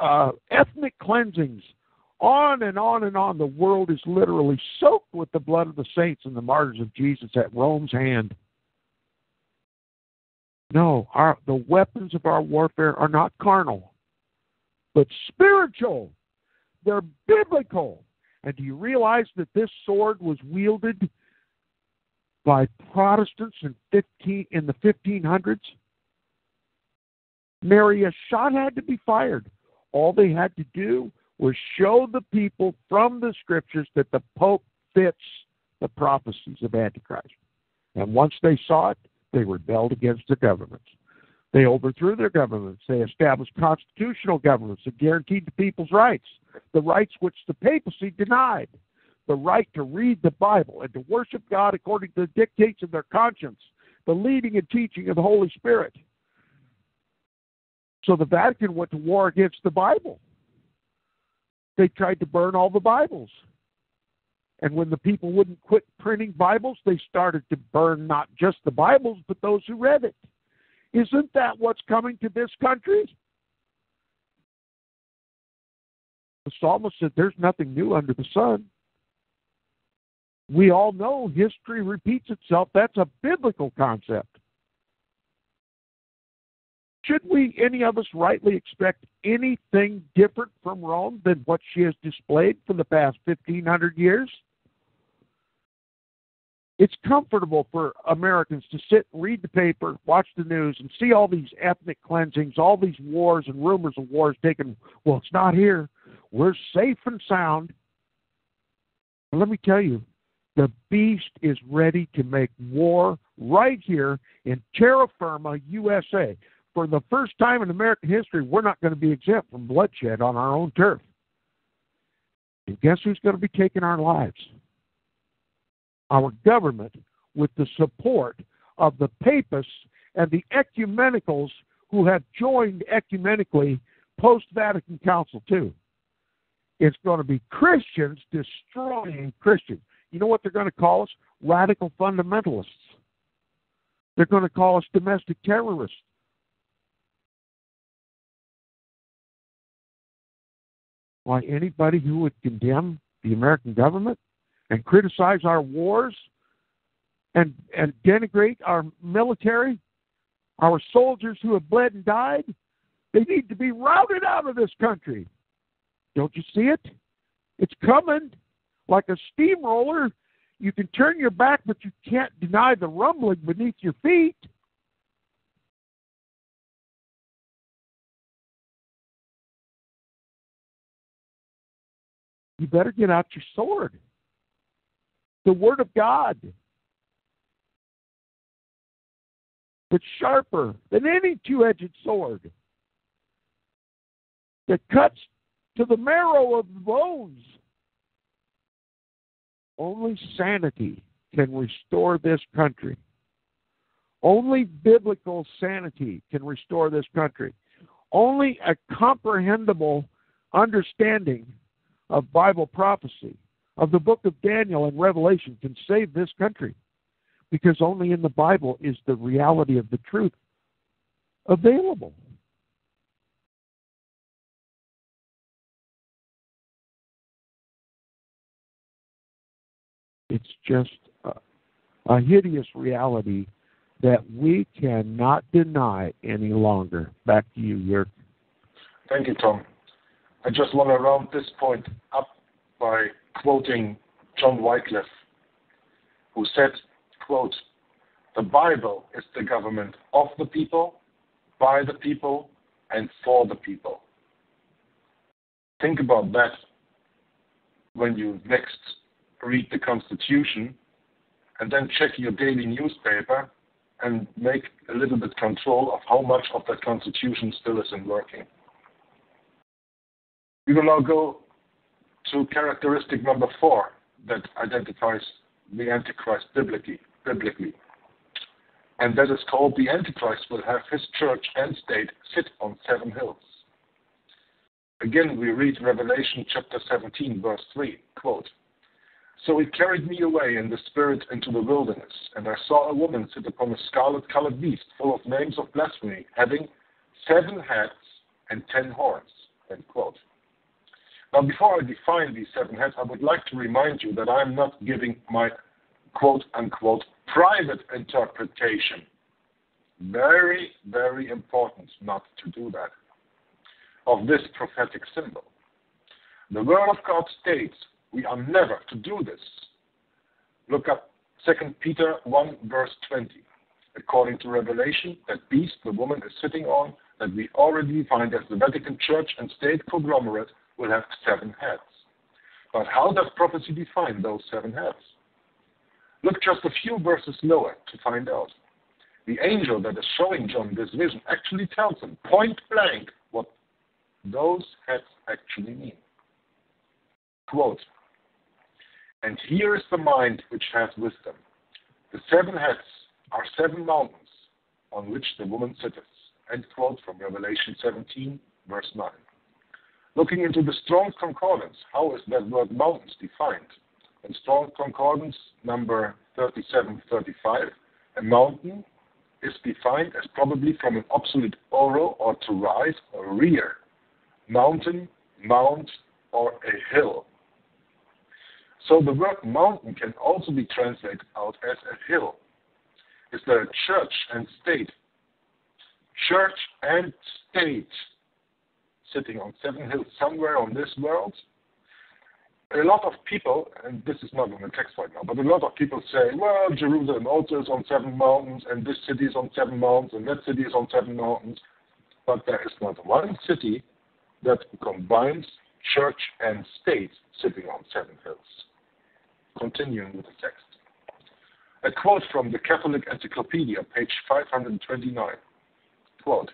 uh, ethnic cleansings, on and on and on. The world is literally soaked with the blood of the saints and the martyrs of Jesus at Rome's hand. No, our, the weapons of our warfare are not carnal, but spiritual. They're biblical. And do you realize that this sword was wielded by Protestants in, 15, in the 1500s? Mary, a shot had to be fired. All they had to do was show the people from the scriptures that the Pope fits the prophecies of Antichrist. And once they saw it, they rebelled against the governments. They overthrew their governments. They established constitutional governments that guaranteed the people's rights, the rights which the papacy denied, the right to read the Bible and to worship God according to the dictates of their conscience, the leading and teaching of the Holy Spirit. So the Vatican went to war against the Bible. They tried to burn all the Bibles. And when the people wouldn't quit printing Bibles, they started to burn not just the Bibles, but those who read it. Isn't that what's coming to this country? The psalmist said, There's nothing new under the sun. We all know history repeats itself. That's a biblical concept. Should we, any of us, rightly expect anything different from Rome than what she has displayed for the past 1,500 years? It's comfortable for Americans to sit read the paper, watch the news, and see all these ethnic cleansings, all these wars and rumors of wars taken. Well, it's not here. We're safe and sound. But let me tell you, the beast is ready to make war right here in terra firma, USA. For the first time in American history, we're not going to be exempt from bloodshed on our own turf. And guess who's going to be taking our lives? Our government, with the support of the papists and the ecumenicals who have joined ecumenically post Vatican Council II. It's going to be Christians destroying Christians. You know what they're going to call us? Radical fundamentalists. They're going to call us domestic terrorists. Why, anybody who would condemn the American government and criticize our wars and, and denigrate our military, our soldiers who have bled and died, they need to be routed out of this country. Don't you see it? It's coming like a steamroller. You can turn your back, but you can't deny the rumbling beneath your feet. You better get out your sword. The Word of God. It's sharper than any two edged sword that cuts to the marrow of the bones. Only sanity can restore this country. Only biblical sanity can restore this country. Only a comprehensible understanding of Bible prophecy, of the book of Daniel and Revelation, can save this country. Because only in the Bible is the reality of the truth available. It's just a, a hideous reality that we cannot deny any longer. Back to you, Jörg. Thank you, Tom. I just want to round this point up by quoting John Wycliffe, who said, quote, the Bible is the government of the people, by the people, and for the people. Think about that when you next read the Constitution and then check your daily newspaper and make a little bit control of how much of that Constitution still is in working. We will now go to characteristic number four that identifies the Antichrist biblically, biblically. And that is called the Antichrist will have his church and state sit on seven hills. Again, we read Revelation chapter 17, verse 3, quote, so he carried me away in the spirit into the wilderness, and I saw a woman sit upon a scarlet colored beast, full of names of blasphemy, having seven heads and ten horns. End quote. Now, before I define these seven heads, I would like to remind you that I am not giving my quote unquote private interpretation. Very, very important not to do that. Of this prophetic symbol. The Word of God states we are never to do this. Look up 2 Peter 1, verse 20. According to Revelation, that beast the woman is sitting on, that we already defined as the Vatican Church and State conglomerate, will have seven heads. But how does prophecy define those seven heads? Look just a few verses lower to find out. The angel that is showing John this vision actually tells him point blank what those heads actually mean. Quote, and here is the mind which has wisdom. The seven heads are seven mountains on which the woman sitteth. End quote from Revelation 17, verse 9. Looking into the Strong Concordance, how is that word mountains defined? In Strong Concordance number 3735, a mountain is defined as probably from an obsolete oro or to rise or rear. Mountain, mount, or a hill. So the word mountain can also be translated out as a hill. Is there a church and state? Church and state sitting on seven hills somewhere on this world? a lot of people, and this is not in the text right now, but a lot of people say, well, Jerusalem also is on seven mountains, and this city is on seven mountains, and that city is on seven mountains. But there is not one city that combines church and state sitting on seven hills. Continuing with the text. A quote from the Catholic Encyclopedia, page 529. Quote,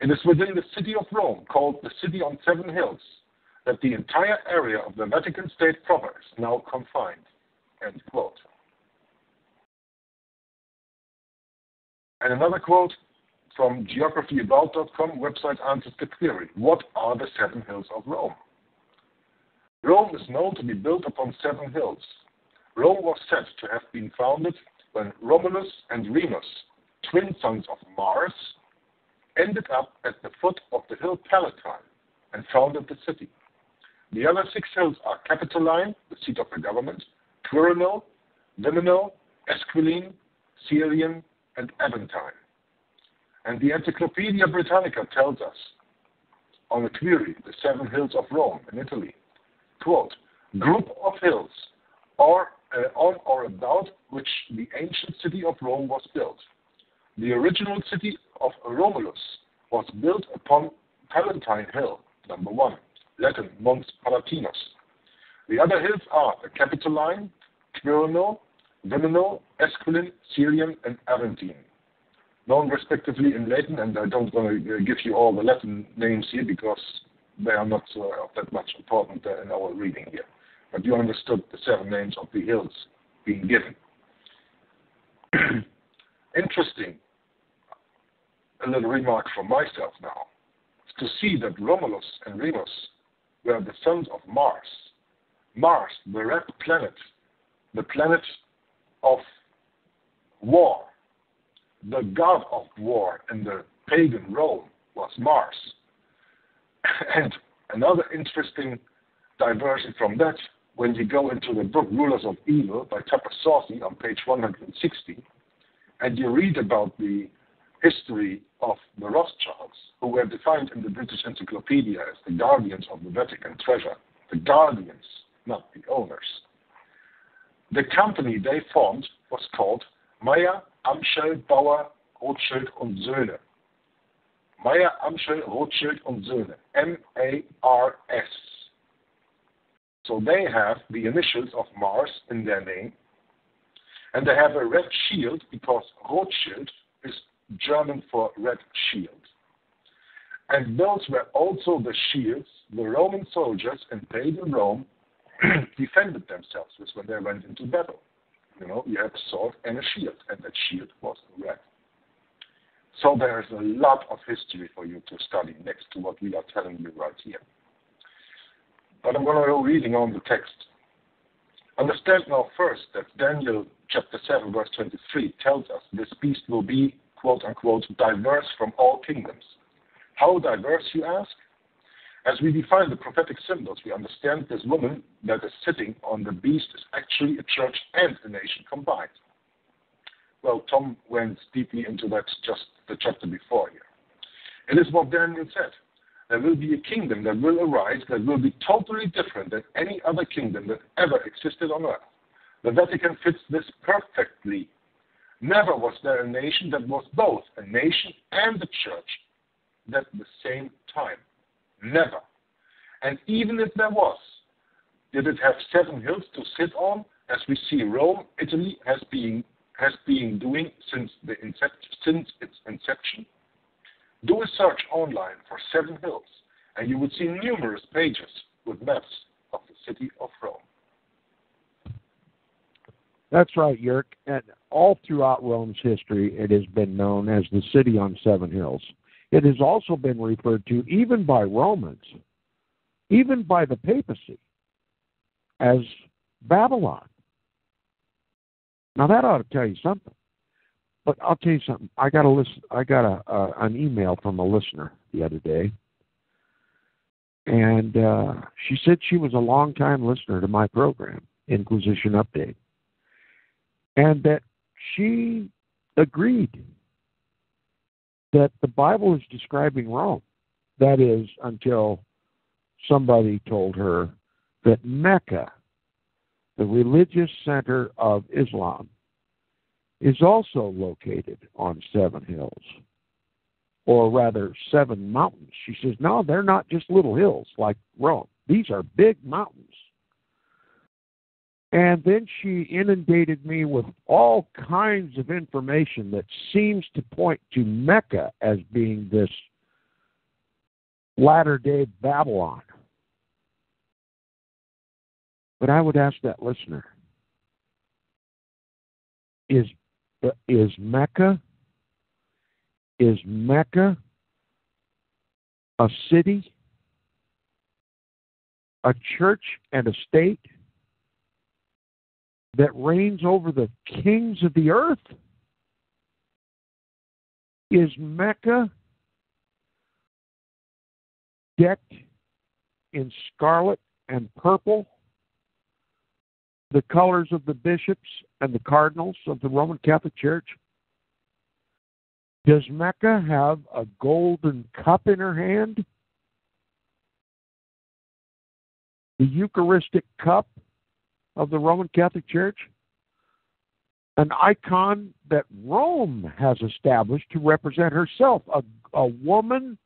It is within the city of Rome, called the City on Seven Hills, that the entire area of the Vatican State proper is now confined. End quote. And another quote from geographyabout.com website answers the query What are the seven hills of Rome? Rome is known to be built upon seven hills. Rome was said to have been founded when Romulus and Remus, twin sons of Mars, ended up at the foot of the hill Palatine and founded the city. The other six hills are Capitoline, the seat of the government, Quirinal, Viminal, Esquiline, Caelian, and Aventine. And the Encyclopedia Britannica tells us on the query, the seven hills of Rome in Italy, quote, group of hills or, uh, on or about which the ancient city of Rome was built. The original city of Romulus was built upon Palatine Hill, number one, Latin Mons Palatinus. The other hills are the Capitoline, Quirinal, Viminal, Esquiline, Caelian, and Aventine known respectively in Latin, and I don't want to give you all the Latin names here because they are not uh, that much important uh, in our reading here. But you understood the seven names of the hills being given. Interesting, a little remark from myself now, to see that Romulus and Remus were the sons of Mars. Mars, the red planet, the planet of war, the god of war in the pagan Rome was Mars. And another interesting diversion from that, when you go into the book Rulers of Evil by Tupper on page 160, and you read about the history of the Rothschilds, who were defined in the British Encyclopedia as the guardians of the Vatican treasure, the guardians, not the owners. The company they formed was called Mayer Amschel, Bauer, Rothschild und Söhne. Mayer Amschel, Rothschild und Söhne. M-A-R-S. So they have the initials of Mars in their name. And they have a red shield because Rothschild is German for red shield. And those were also the shields the Roman soldiers in pagan Rome defended themselves with when they went into battle. You know, you have a sword and a shield, and that shield was red. So there is a lot of history for you to study next to what we are telling you right here. But I'm going to go reading on the text. Understand now first that Daniel chapter 7, verse 23 tells us this beast will be, quote unquote, diverse from all kingdoms. How diverse, you ask? As we define the prophetic symbols, we understand this woman that is sitting on the beast is actually a church and a nation combined. Well, Tom went deeply into that just the chapter before here. It is what Daniel said. There will be a kingdom that will arise that will be totally different than any other kingdom that ever existed on earth. The Vatican fits this perfectly. Never was there a nation that was both a nation and a church at the same time. Never. And even if there was, did it have seven hills to sit on, as we see Rome, Italy has been has been doing since the since its inception? Do a search online for seven hills, and you would see numerous pages with maps of the city of Rome. That's right, Jörg. And all throughout Rome's history, it has been known as the city on seven hills. It has also been referred to, even by Romans, even by the papacy, as Babylon. Now that ought to tell you something. But I'll tell you something. I got a list. I got a an email from a listener the other day, and uh, she said she was a long time listener to my program, Inquisition Update, and that she agreed that the Bible is describing Rome. That is, until somebody told her that Mecca, the religious center of Islam, is also located on seven hills, or rather, seven mountains. She says, no, they're not just little hills like Rome, these are big mountains. And then she inundated me with all kinds of information that seems to point to Mecca as being this latter day Babylon. But I would ask that listener is is Mecca is Mecca a city, a church and a state that reigns over the kings of the earth? Is Mecca decked in scarlet and purple, the colors of the bishops and the cardinals of the Roman Catholic Church? Does Mecca have a golden cup in her hand? The Eucharistic cup of the Roman Catholic Church? An icon that Rome has established to represent herself, a, a woman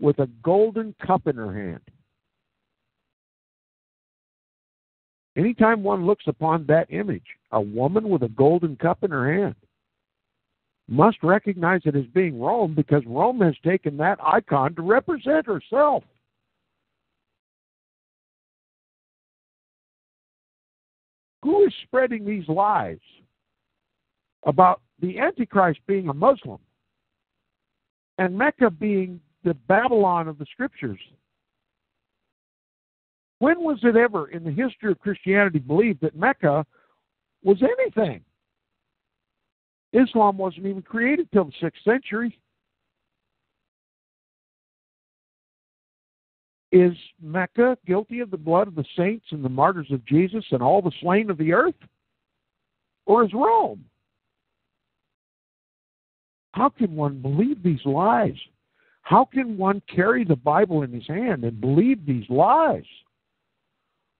with a golden cup in her hand. Anytime one looks upon that image, a woman with a golden cup in her hand, must recognize it as being Rome because Rome has taken that icon to represent herself. Who is spreading these lies about the Antichrist being a Muslim and Mecca being the Babylon of the Scriptures? When was it ever in the history of Christianity believed that Mecca was anything? Islam wasn't even created till the sixth century. Is Mecca guilty of the blood of the saints and the martyrs of Jesus and all the slain of the earth? Or is Rome? How can one believe these lies? How can one carry the Bible in his hand and believe these lies?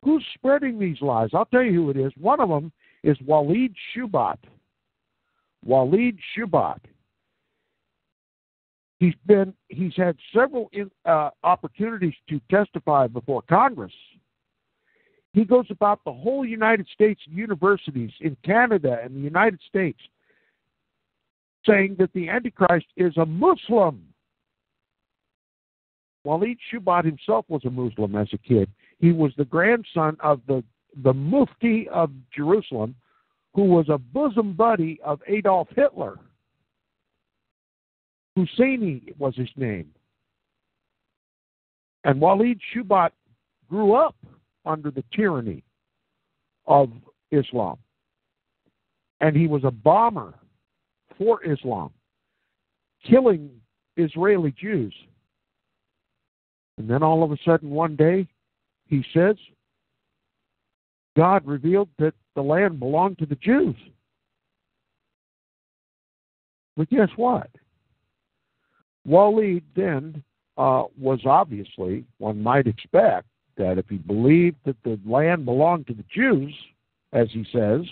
Who's spreading these lies? I'll tell you who it is. One of them is Walid Shoebat. Walid Shoebat. He's been he's had several in, uh, opportunities to testify before Congress. He goes about the whole United States universities in Canada and the United States saying that the Antichrist is a Muslim. Walid Shoebat himself was a Muslim as a kid. He was the grandson of the, the Mufti of Jerusalem, who was a bosom buddy of Adolf Hitler. Husseini was his name. And Walid Shoebat grew up under the tyranny of Islam. And he was a bomber for Islam, killing Israeli Jews. And then all of a sudden, one day, he says, God revealed that the land belonged to the Jews. But guess what? Walid then uh, was obviously, one might expect, that if he believed that the land belonged to the Jews, as he says,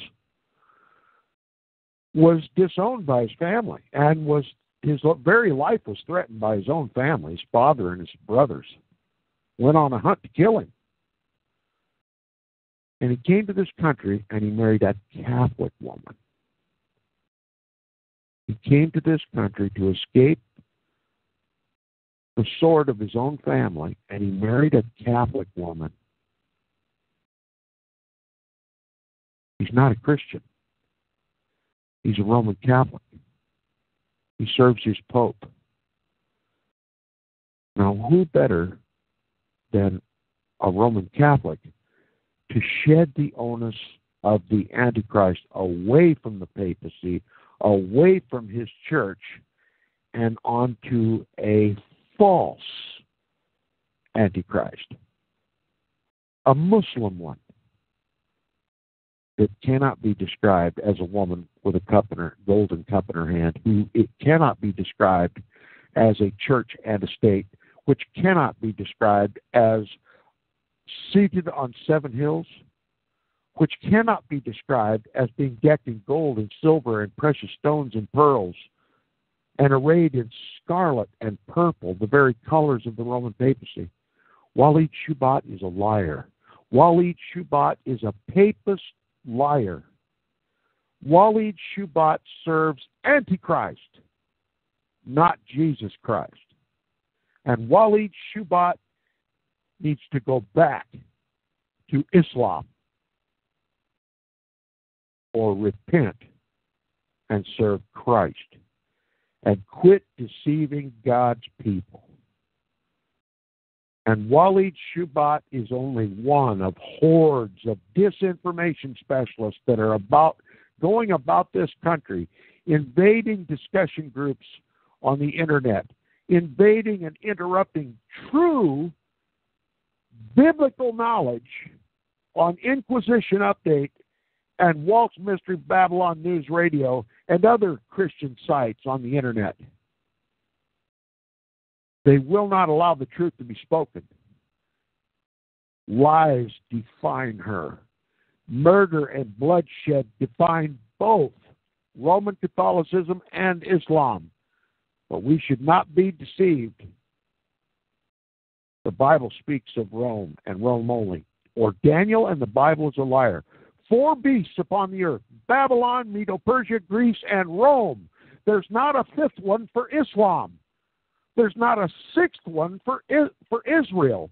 was disowned by his family and was his very life was threatened by his own family, his father and his brothers. Went on a hunt to kill him. And he came to this country and he married a Catholic woman. He came to this country to escape the sword of his own family, and he married a Catholic woman. He's not a Christian. He's a Roman Catholic. He serves his Pope. Now, who better than a Roman Catholic to shed the onus of the Antichrist away from the papacy, away from his church, and onto a false Antichrist, a Muslim one that cannot be described as a woman with a cup in her golden cup in her hand, who it cannot be described as a church and a state, which cannot be described as seated on seven hills, which cannot be described as being decked in gold and silver and precious stones and pearls, and arrayed in scarlet and purple, the very colors of the Roman papacy. Walid Shoebat is a liar. Walid Shoebat is a papist liar. Walid Shoebat serves Antichrist, not Jesus Christ. And Walid Shoebat needs to go back to Islam or repent and serve Christ and quit deceiving God's people. And Walid Shoebat is only one of hordes of disinformation specialists that are about going about this country, invading discussion groups on the internet, invading and interrupting true biblical knowledge on Inquisition Update and Walt's Mystery Babylon News Radio and other Christian sites on the internet. They will not allow the truth to be spoken. Lies define her. Murder and bloodshed define both Roman Catholicism and Islam. But we should not be deceived. The Bible speaks of Rome and Rome only. Or Daniel and the Bible is a liar. Four beasts upon the earth Babylon, Medo Persia, Greece, and Rome. There's not a fifth one for Islam. There's not a sixth one for, for Israel.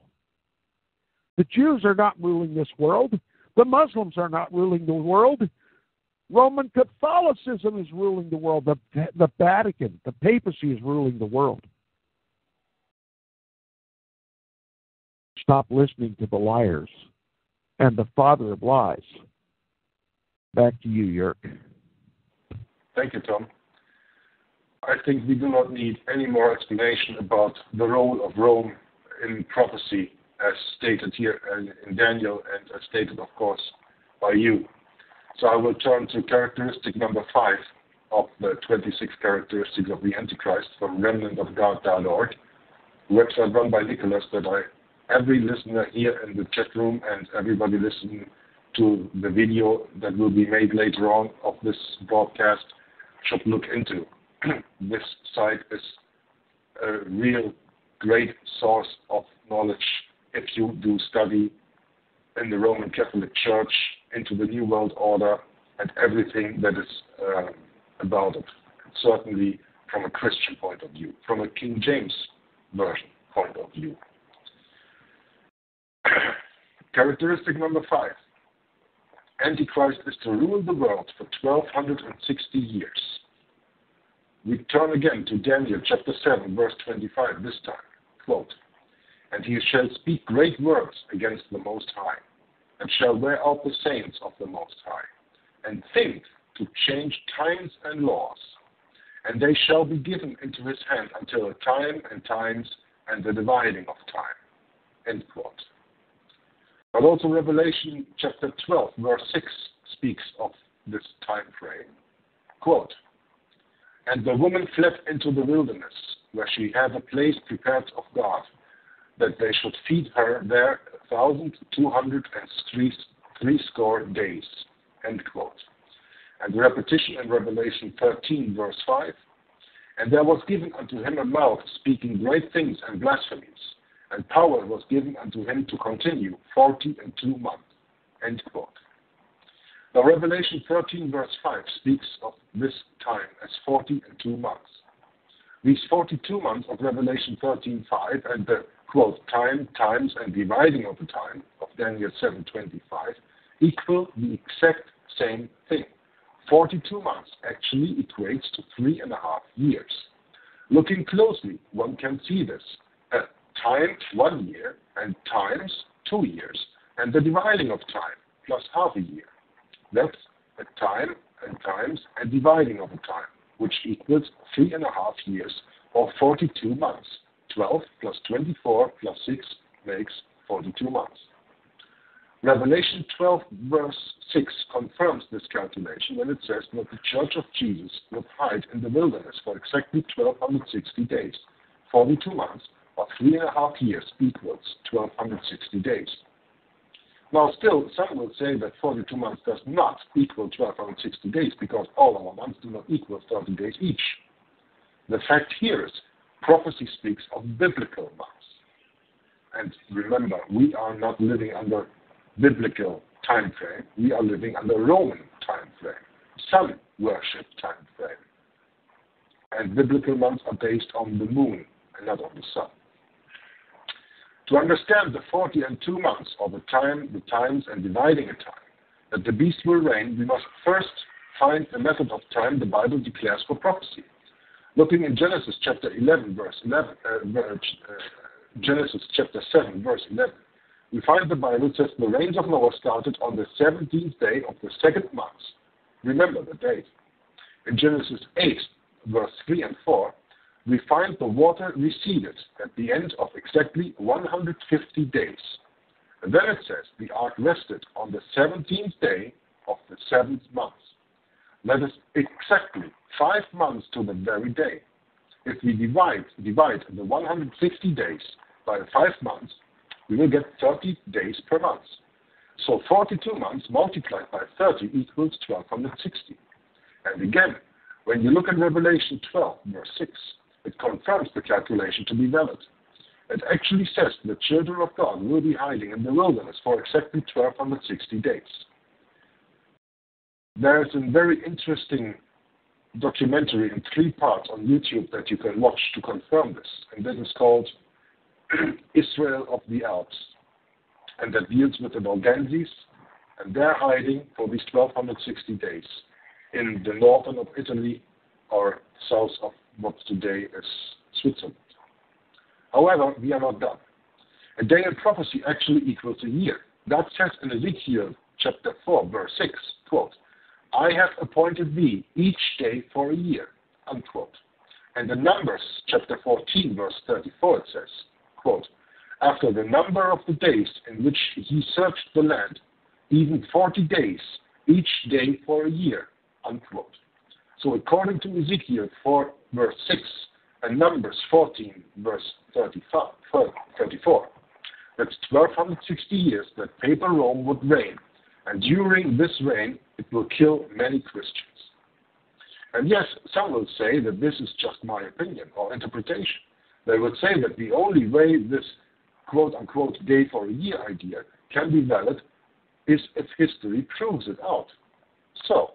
The Jews are not ruling this world. The Muslims are not ruling the world. Roman Catholicism is ruling the world. The, the Vatican, the papacy is ruling the world. Stop listening to the liars and the father of lies. Back to you, Jörg. Thank you, Tom. I think we do not need any more explanation about the role of Rome in prophecy as stated here in Daniel and as stated, of course, by you. So I will turn to characteristic number five of the 26 characteristics of the Antichrist from remnantofgod.org, website run by Nicholas that I, every listener here in the chat room and everybody listening to the video that will be made later on of this broadcast should look into. this site is a real great source of knowledge if you do study in the Roman Catholic Church into the New World Order and everything that is uh, about it. Certainly from a Christian point of view, from a King James version point of view. Characteristic number five Antichrist is to rule the world for 1260 years. We turn again to Daniel chapter 7, verse 25 this time. Quote, and he shall speak great words against the Most High, and shall wear out the saints of the Most High, and think to change times and laws. And they shall be given into his hand until a time and times and the dividing of time. End quote. But also Revelation chapter 12, verse 6 speaks of this time frame. Quote, And the woman fled into the wilderness, where she had a place prepared of God, that they should feed her there thousand two hundred and three, three score days. End quote. And the repetition in Revelation 13, verse 5. And there was given unto him a mouth speaking great things and blasphemies, and power was given unto him to continue forty and two months. End quote. Now, Revelation 13, verse 5 speaks of this time as 40 and two months. These 42 months of Revelation 13, 5 and the quote, time, times, and dividing of the time of Daniel 7.25 equal the exact same thing. 42 months actually equates to three and a half years. Looking closely, one can see this. At time, one year, and times, two years, and the dividing of time, plus half a year. That's a time and times and dividing of a time, which equals three and a half years or 42 months. 12 plus 24 plus 6 makes 42 months. Revelation 12, verse 6 confirms this calculation when it says that the church of Jesus would hide in the wilderness for exactly 1260 days. 42 months or three and a half years equals 1260 days. Now, still, some will say that 42 months does not equal 1260 days because all our months do not equal 30 days each. The fact here is prophecy speaks of biblical months. And remember, we are not living under biblical time frame. We are living under Roman time frame, sun worship time frame. And biblical months are based on the moon and not on the sun. To understand the 40 and 2 months, or the time, the times, and dividing a time, that the beast will reign, we must first find the method of time the Bible declares for prophecy. Looking in Genesis chapter 11, verse 11, uh, uh, Genesis chapter 7, verse 11, we find the Bible says the rains of Noah started on the 17th day of the second month. Remember the date. In Genesis 8, verse 3 and 4, we find the water receded at the end of exactly 150 days. And then it says the ark rested on the 17th day of the seventh month. That is exactly five months to the very day. If we divide, divide the 150 days by the five months, we will get 30 days per month. So 42 months multiplied by 30 equals 1260. And again, when you look at Revelation 12, verse 6, it confirms the calculation to be valid. It actually says the children of God will be hiding in the wilderness for exactly 1260 days. There is a very interesting documentary in three parts on YouTube that you can watch to confirm this, and that is called Israel of the Alps, and that deals with the Waldenses and their hiding for these 1260 days in the northern of Italy or south of what today is Switzerland. However, we are not done. A day in prophecy actually equals a year. God says in Ezekiel chapter 4, verse 6, quote, I have appointed thee each day for a year, unquote. And in Numbers chapter 14, verse 34, it says, quote, After the number of the days in which he searched the land, even 40 days, each day for a year, unquote. So according to Ezekiel 4, verse 6, and Numbers 14, verse 35, 34, that's 1260 years that papal Rome would reign, and during this reign, it will kill many Christians. And yes, some will say that this is just my opinion or interpretation. They would say that the only way this quote unquote day for a year idea can be valid is if history proves it out. So,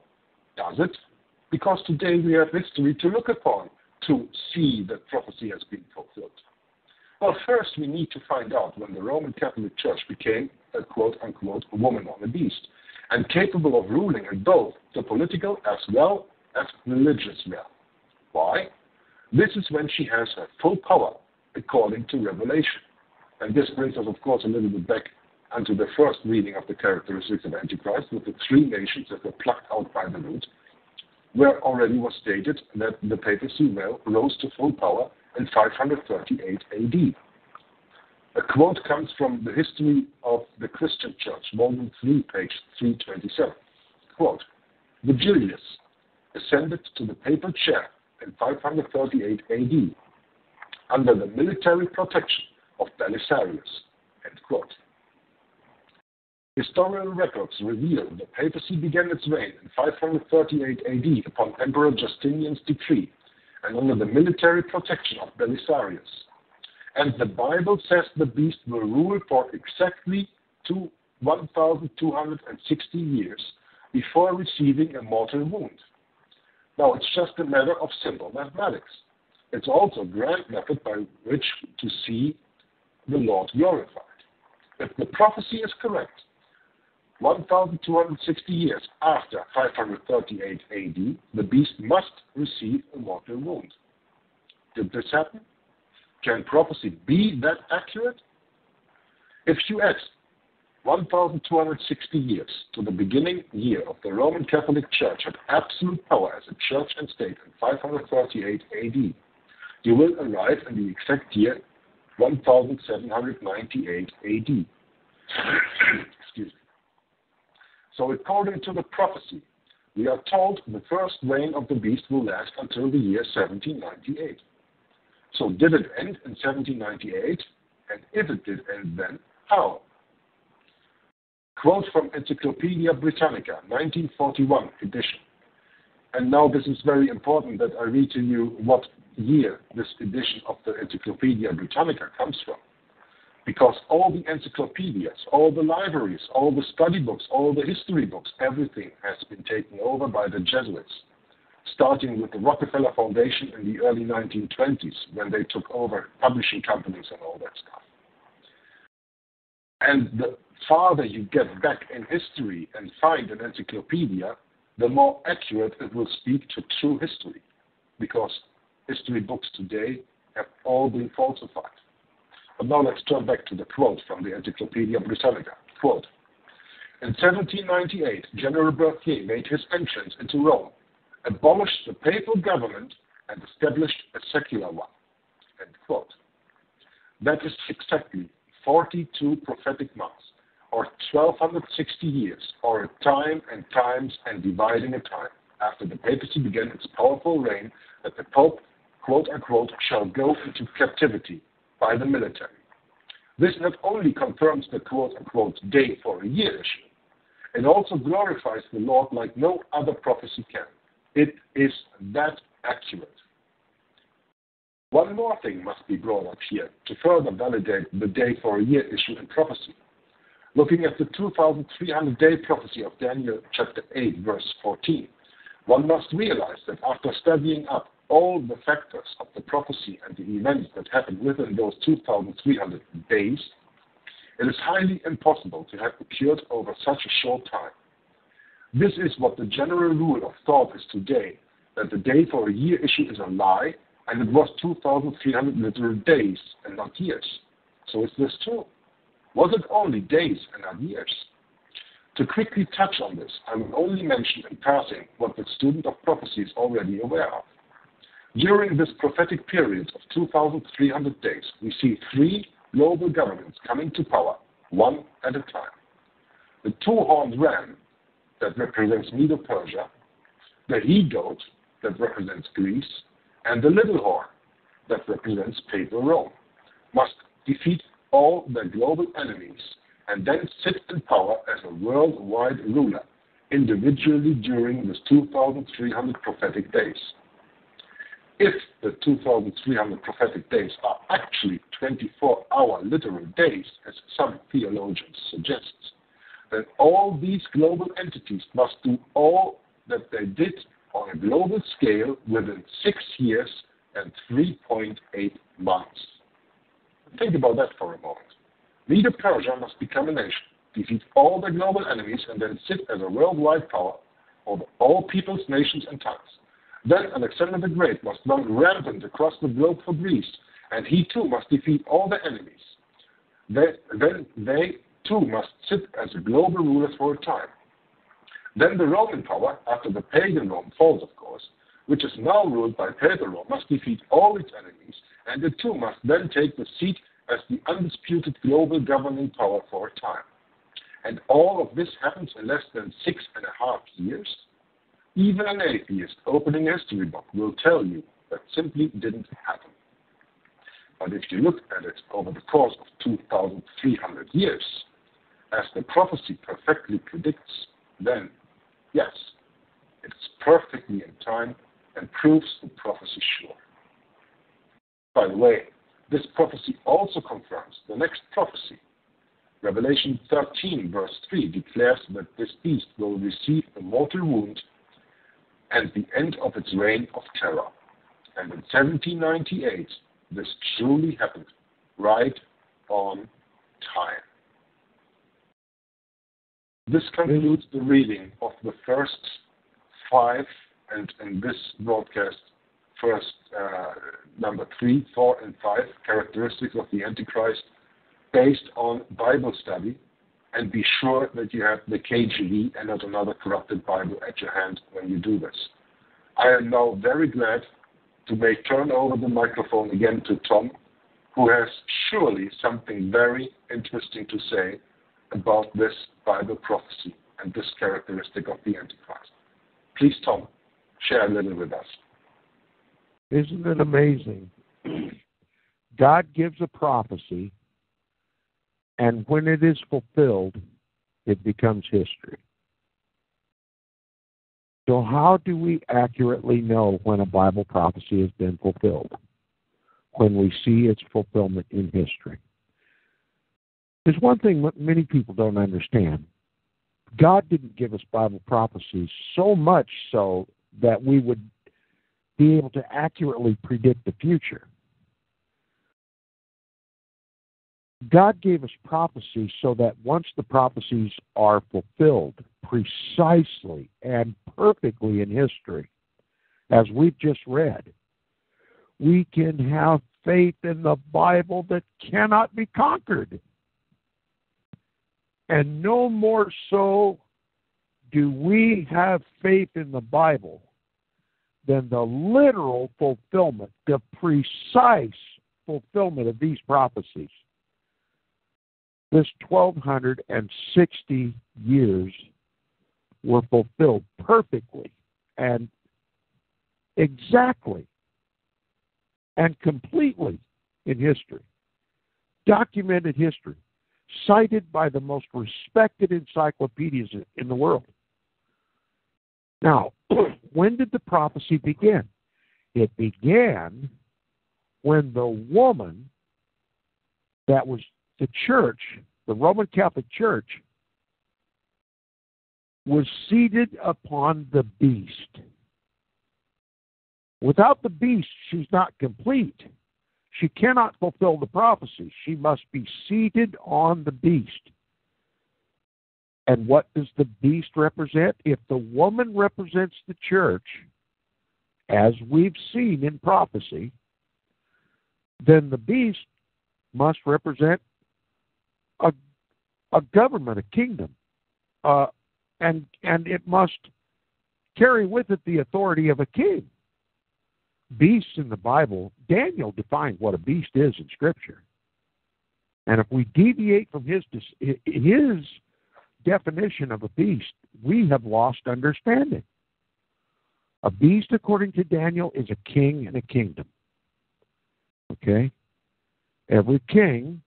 does it? Because today we have history to look upon to see that prophecy has been fulfilled. Well, first we need to find out when the Roman Catholic Church became a quote unquote woman on a beast and capable of ruling in both the political as well as religious realm. Why? This is when she has her full power according to Revelation. And this brings us, of course, a little bit back unto the first reading of the characteristics of Antichrist with the three nations that were plucked out by the root, where already was stated that the papacy rose to full power in 538 AD. A quote comes from the History of the Christian Church, volume 3, page 327. Quote, Vigilius ascended to the papal chair in 538 AD under the military protection of Belisarius. End quote. Historical records reveal the papacy began its reign in 538 AD upon Emperor Justinian's decree and under the military protection of Belisarius. And the Bible says the beast will rule for exactly two, 1,260 years before receiving a mortal wound. Now, it's just a matter of simple mathematics. It's also a grand method by which to see the Lord glorified. If the prophecy is correct, 1,260 years after 538 AD, the beast must receive a mortal wound. Did this happen? Can prophecy be that accurate? If you add 1,260 years to the beginning year of the Roman Catholic Church had absolute power as a church and state in 538 AD, you will arrive in the exact year 1798 AD. So according to the prophecy, we are told the first reign of the beast will last until the year 1798. So did it end in 1798? And if it did end then, how? Quote from Encyclopedia Britannica, 1941 edition. And now this is very important that I read to you what year this edition of the Encyclopedia Britannica comes from. Because all the encyclopedias, all the libraries, all the study books, all the history books, everything has been taken over by the Jesuits, starting with the Rockefeller Foundation in the early 1920s when they took over publishing companies and all that stuff. And the farther you get back in history and find an encyclopedia, the more accurate it will speak to true history, because history books today have all been falsified. Now let's turn back to the quote from the Encyclopedia Britannica. Quote, in 1798, General Berthier made his entrance into Rome, abolished the papal government, and established a secular one. End quote. That is exactly 42 prophetic months, or 1260 years, or a time and times and dividing a time, after the papacy began its powerful reign, that the Pope, quote unquote, shall go into captivity by the military. This not only confirms the quote unquote day for a year issue, it also glorifies the Lord like no other prophecy can. It is that accurate. One more thing must be brought up here to further validate the day for a year issue in prophecy. Looking at the 2,300 day prophecy of Daniel chapter 8, verse 14, one must realize that after studying up all the factors of the prophecy and the events that happened within those 2,300 days, it is highly impossible to have occurred over such a short time. This is what the general rule of thought is today, that the day for a year issue is a lie, and it was 2,300 literal days and not years. So is this true? Was it only days and not years? To quickly touch on this, I will only mention in passing what the student of prophecy is already aware of. During this prophetic period of 2,300 days, we see three global governments coming to power, one at a time. The two-horned ram that represents Medo-Persia, the he-goat that represents Greece, and the little horn that represents Papal Rome must defeat all their global enemies and then sit in power as a worldwide ruler individually during these 2,300 prophetic days if the 2,300 prophetic days are actually 24 hour literal days, as some theologians suggest, then all these global entities must do all that they did on a global scale within six years and 3.8 months. Think about that for a moment. Medo Persia must become a nation, defeat all their global enemies, and then sit as a worldwide power over all peoples, nations, and tongues. Then Alexander the Great must run rampant across the globe for Greece, and he too must defeat all the enemies. They, then they too must sit as global rulers for a time. Then the Roman power, after the pagan Rome falls, of course, which is now ruled by Papal Rome, must defeat all its enemies, and it too must then take the seat as the undisputed global governing power for a time. And all of this happens in less than six and a half years? Even an atheist opening a history book will tell you that simply didn't happen. But if you look at it over the course of 2,300 years, as the prophecy perfectly predicts, then, yes, it's perfectly in time and proves the prophecy sure. By the way, this prophecy also confirms the next prophecy. Revelation 13, verse 3 declares that this beast will receive a mortal wound and the end of its reign of terror. And in 1798, this truly happened, right on time. This concludes the reading of the first five, and in this broadcast, first uh, number three, four, and five characteristics of the Antichrist based on Bible study and be sure that you have the KJV and not another corrupted Bible at your hand when you do this. I am now very glad to make turn over the microphone again to Tom, who has surely something very interesting to say about this Bible prophecy and this characteristic of the Antichrist. Please, Tom, share a little with us. Isn't it amazing? God gives a prophecy and when it is fulfilled, it becomes history. So, how do we accurately know when a Bible prophecy has been fulfilled? When we see its fulfillment in history. There's one thing many people don't understand. God didn't give us Bible prophecies so much so that we would be able to accurately predict the future. God gave us prophecies so that once the prophecies are fulfilled precisely and perfectly in history, as we've just read, we can have faith in the Bible that cannot be conquered. And no more so do we have faith in the Bible than the literal fulfillment, the precise fulfillment of these prophecies. This 1260 years were fulfilled perfectly and exactly and completely in history. Documented history cited by the most respected encyclopedias in the world. Now, when did the prophecy begin? It began when the woman that was the church, the Roman Catholic Church, was seated upon the beast. Without the beast, she's not complete. She cannot fulfill the prophecy. She must be seated on the beast. And what does the beast represent? If the woman represents the church, as we've seen in prophecy, then the beast must represent a, a government, a kingdom, uh, and and it must carry with it the authority of a king beasts in the Bible, Daniel defined what a beast is in Scripture. And if we deviate from his his definition of a beast, we have lost understanding. A beast, according to Daniel, is a king and a kingdom. Okay? Every king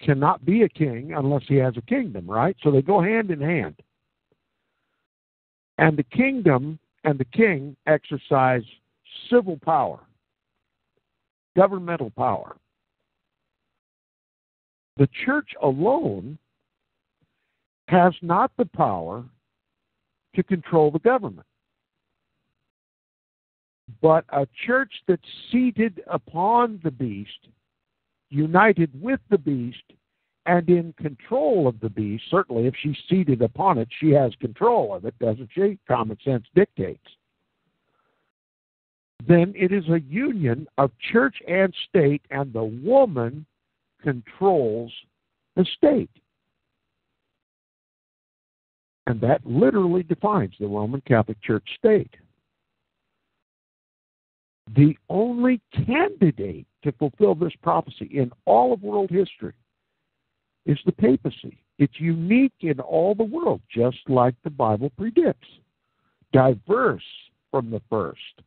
cannot be a king unless he has a kingdom, right? So they go hand in hand. And the kingdom and the king exercise civil power, governmental power. The church alone has not the power to control the government. But a church that's seated upon the beast, united with the beast, and in control of the beast, certainly if she's seated upon it, she has control of it, doesn't she? Common sense dictates then it is a union of church and state, and the woman controls the state. And that literally defines the Roman Catholic Church state. The only candidate to fulfill this prophecy in all of world history is the papacy. It's unique in all the world, just like the Bible predicts, diverse from the first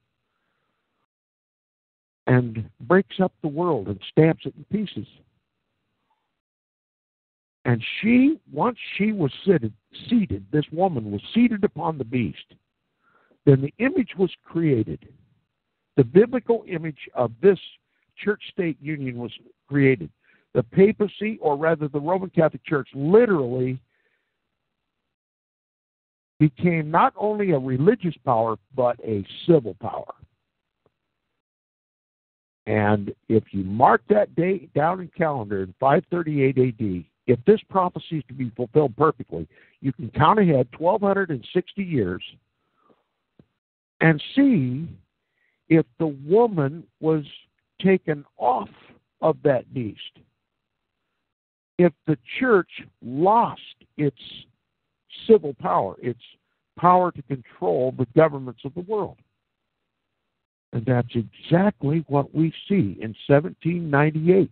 and breaks up the world and stamps it in pieces. And she, once she was seated, seated, this woman was seated upon the beast, then the image was created. The biblical image of this church state union was created. The papacy, or rather the Roman Catholic Church, literally became not only a religious power, but a civil power. And if you mark that date down in calendar in 538 AD, if this prophecy is to be fulfilled perfectly, you can count ahead 1260 years and see if the woman was taken off of that beast. If the church lost its civil power, its power to control the governments of the world. And that's exactly what we see in 1798.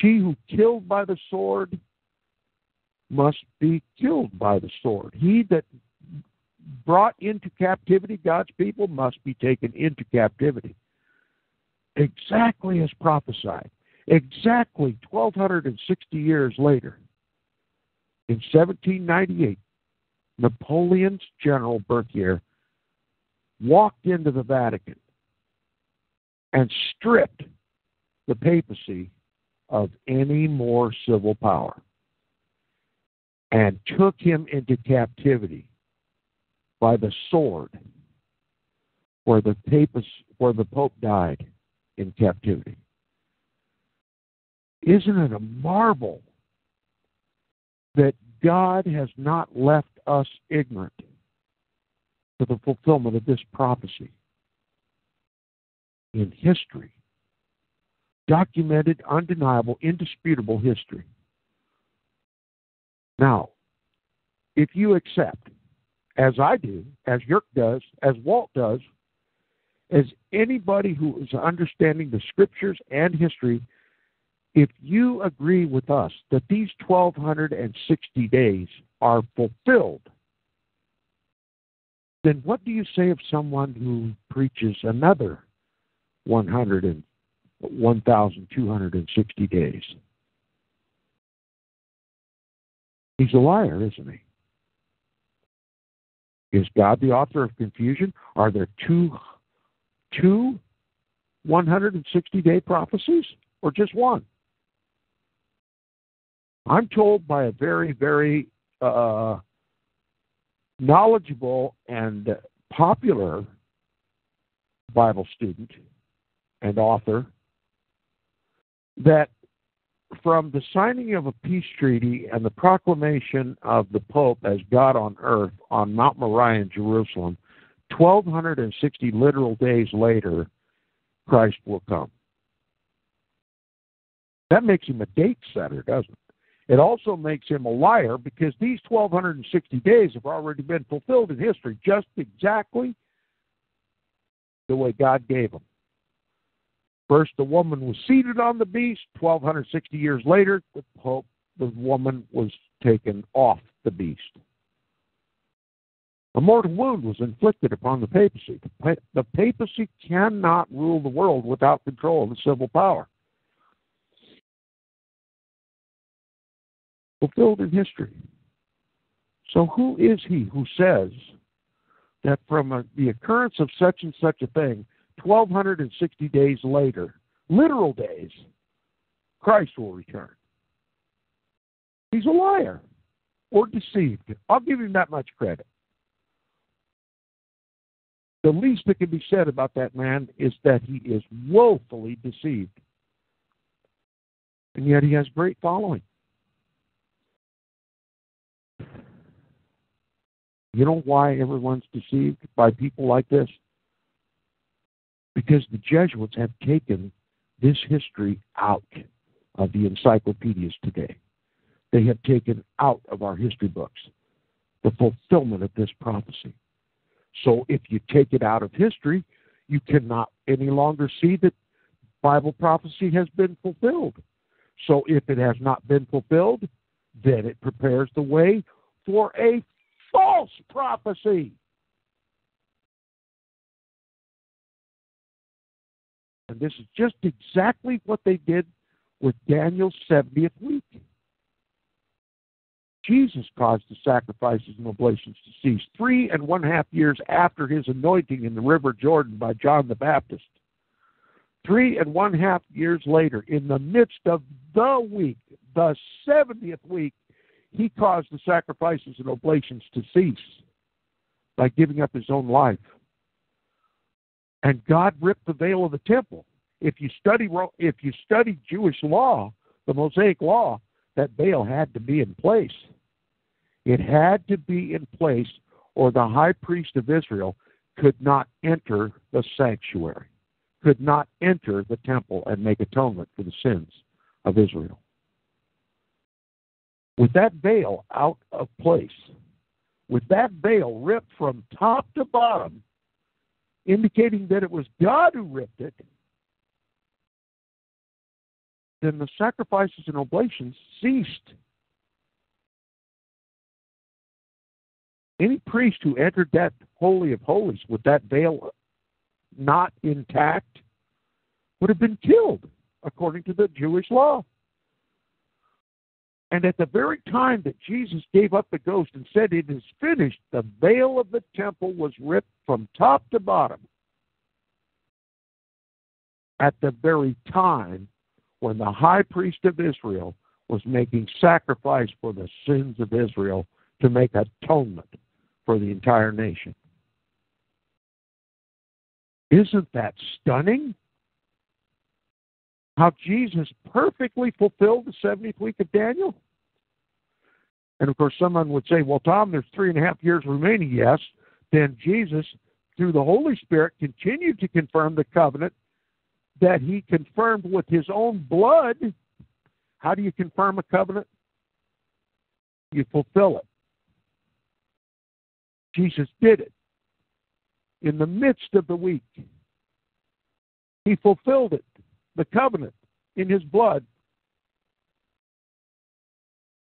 She who killed by the sword must be killed by the sword. He that brought into captivity God's people must be taken into captivity. Exactly as prophesied. Exactly 1,260 years later, in 1798, Napoleon's General Berthier walked into the Vatican and stripped the papacy of any more civil power and took him into captivity by the sword where the papist where the pope died in captivity. Isn't it a marvel that god has not left us ignorant to the fulfillment of this prophecy in history documented undeniable indisputable history? Now if you accept as I do, as Jörg does, as Walt does, as anybody who is understanding the scriptures and history, if you agree with us that these 1260 days are fulfilled, then what do you say of someone who preaches another 100 and 1,260 days? He's a liar, isn't he? Is God the author of confusion? Are there two two 160 day prophecies or just one? I'm told by a very, very uh, knowledgeable and popular Bible student and author that from the signing of a peace treaty and the proclamation of the Pope as God on earth on Mount Moriah in Jerusalem, 1,260 literal days later, Christ will come. That makes him a date setter, doesn't it? It also makes him a liar because these 1,260 days have already been fulfilled in history just exactly the way God gave them. First, the woman was seated on the beast. 1,260 years later, the, Pope, the woman was taken off the beast. A mortal wound was inflicted upon the papacy. The papacy cannot rule the world without control of the civil power. Fulfilled in history. So, who is he who says that from a, the occurrence of such and such a thing, 1,260 days later, literal days, Christ will return. He's a liar or deceived. I'll give him that much credit. The least that can be said about that man is that he is woefully deceived. And yet he has great following. You know why everyone's deceived by people like this? Because the Jesuits have taken this history out of the encyclopedias today. They have taken out of our history books the fulfillment of this prophecy. So if you take it out of history, you cannot any longer see that Bible prophecy has been fulfilled. So if it has not been fulfilled, then it prepares the way for a false prophecy. And this is just exactly what they did with Daniel's 70th week. Jesus caused the sacrifices and oblations to cease three and one half years after his anointing in the river Jordan by John the Baptist. Three and one half years later, in the midst of the week, the 70th week, he caused the sacrifices and oblations to cease by giving up his own life and God ripped the veil of the temple. If you study if you study Jewish law, the Mosaic law, that veil had to be in place. It had to be in place, or the high priest of Israel could not enter the sanctuary, could not enter the temple and make atonement for the sins of Israel. With that veil out of place, with that veil ripped from top to bottom, indicating that it was God who ripped it, then the sacrifices and oblations ceased. Any priest who entered that Holy of Holies with that veil not intact would have been killed. according to the Jewish law. And at the very time that Jesus gave up the ghost and said, It is finished, the veil of the temple was ripped from top to bottom. At the very time when the high priest of Israel was making sacrifice for the sins of Israel to make atonement for the entire nation. Isn't that stunning? How Jesus perfectly fulfilled the 70th week of Daniel? And of course, someone would say, well, Tom, there's three and a half years remaining. Yes. Then Jesus, through the Holy Spirit, continued to confirm the covenant that he confirmed with his own blood. How do you confirm a covenant? You fulfill it. Jesus did it in the midst of the week. He fulfilled it, the covenant, in his blood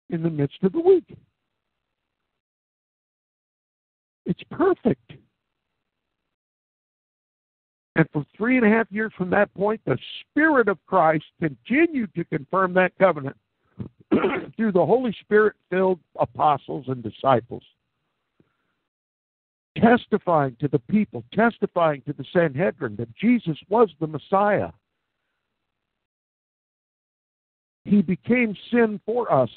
in the midst of the week. It's perfect. And for three and a half years from that point, the Spirit of Christ continued to confirm that covenant through the Holy Spirit filled apostles and disciples testifying to the people, testifying to the Sanhedrin that Jesus was the Messiah. He became sin for us.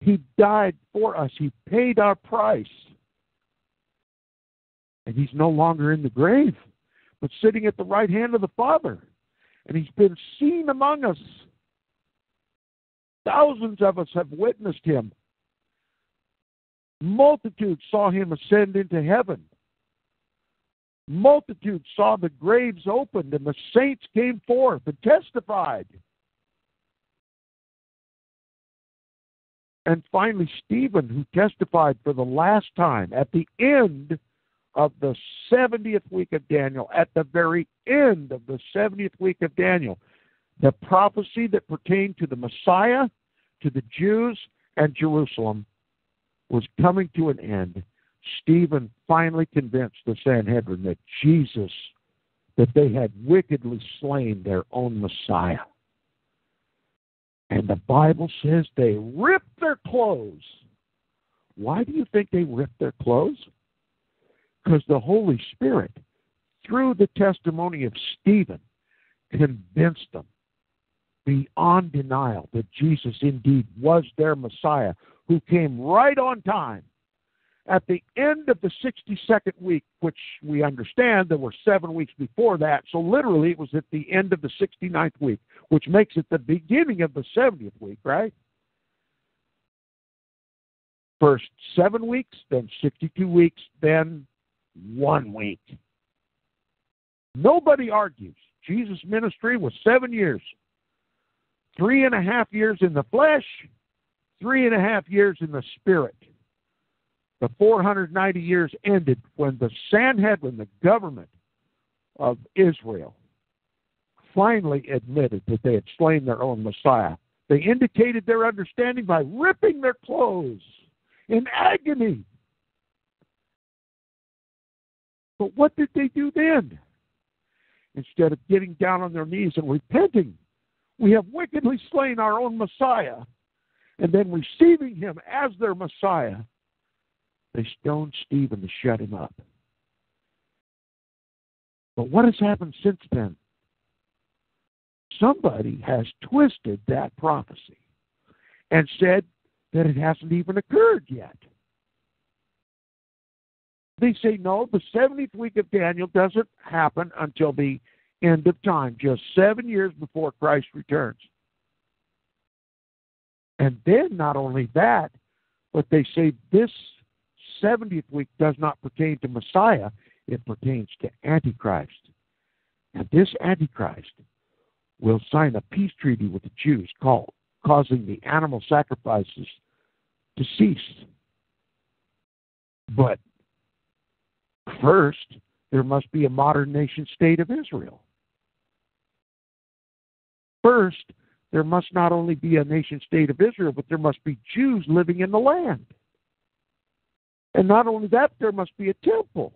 He died for us. He paid our price. And he's no longer in the grave, but sitting at the right hand of the Father. And he's been seen among us. Thousands of us have witnessed him. Multitudes saw him ascend into heaven. Multitudes saw the graves opened and the saints came forth and testified. And finally, Stephen, who testified for the last time at the end of the 70th week of Daniel, at the very end of the 70th week of Daniel, the prophecy that pertained to the Messiah, to the Jews, and Jerusalem was coming to an end, Stephen finally convinced the Sanhedrin that Jesus, that they had wickedly slain their own Messiah. And the Bible says they ripped their clothes. Why do you think they ripped their clothes? Because the Holy Spirit, through the testimony of Stephen, convinced them beyond denial that Jesus indeed was their Messiah, who came right on time. At the end of the 62nd week, which we understand there were seven weeks before that, so literally it was at the end of the 69th week, which makes it the beginning of the 70th week, right? First seven weeks, then 62 weeks, then one week. Nobody argues. Jesus' ministry was seven years. Three and a half years in the flesh, three and a half years in the spirit. The 490 years ended when the Sanhedrin, the government of Israel, finally admitted that they had slain their own Messiah. They indicated their understanding by ripping their clothes in agony. But what did they do then? Instead of getting down on their knees and repenting, we have wickedly slain our own Messiah and then receiving him as their Messiah, they stoned Stephen to shut him up. But what has happened since then? Somebody has twisted that prophecy and said that it hasn't even occurred yet. They say, no, the 70th week of Daniel doesn't happen until the end of time, just seven years before Christ returns. And then not only that, but they say this 70th week does not pertain to Messiah, it pertains to Antichrist. And this Antichrist will sign a peace treaty with the Jews causing the animal sacrifices to cease. But first, there must be a modern nation state of Israel. First, there must not only be a nation state of Israel, but there must be Jews living in the land. And not only that, there must be a temple.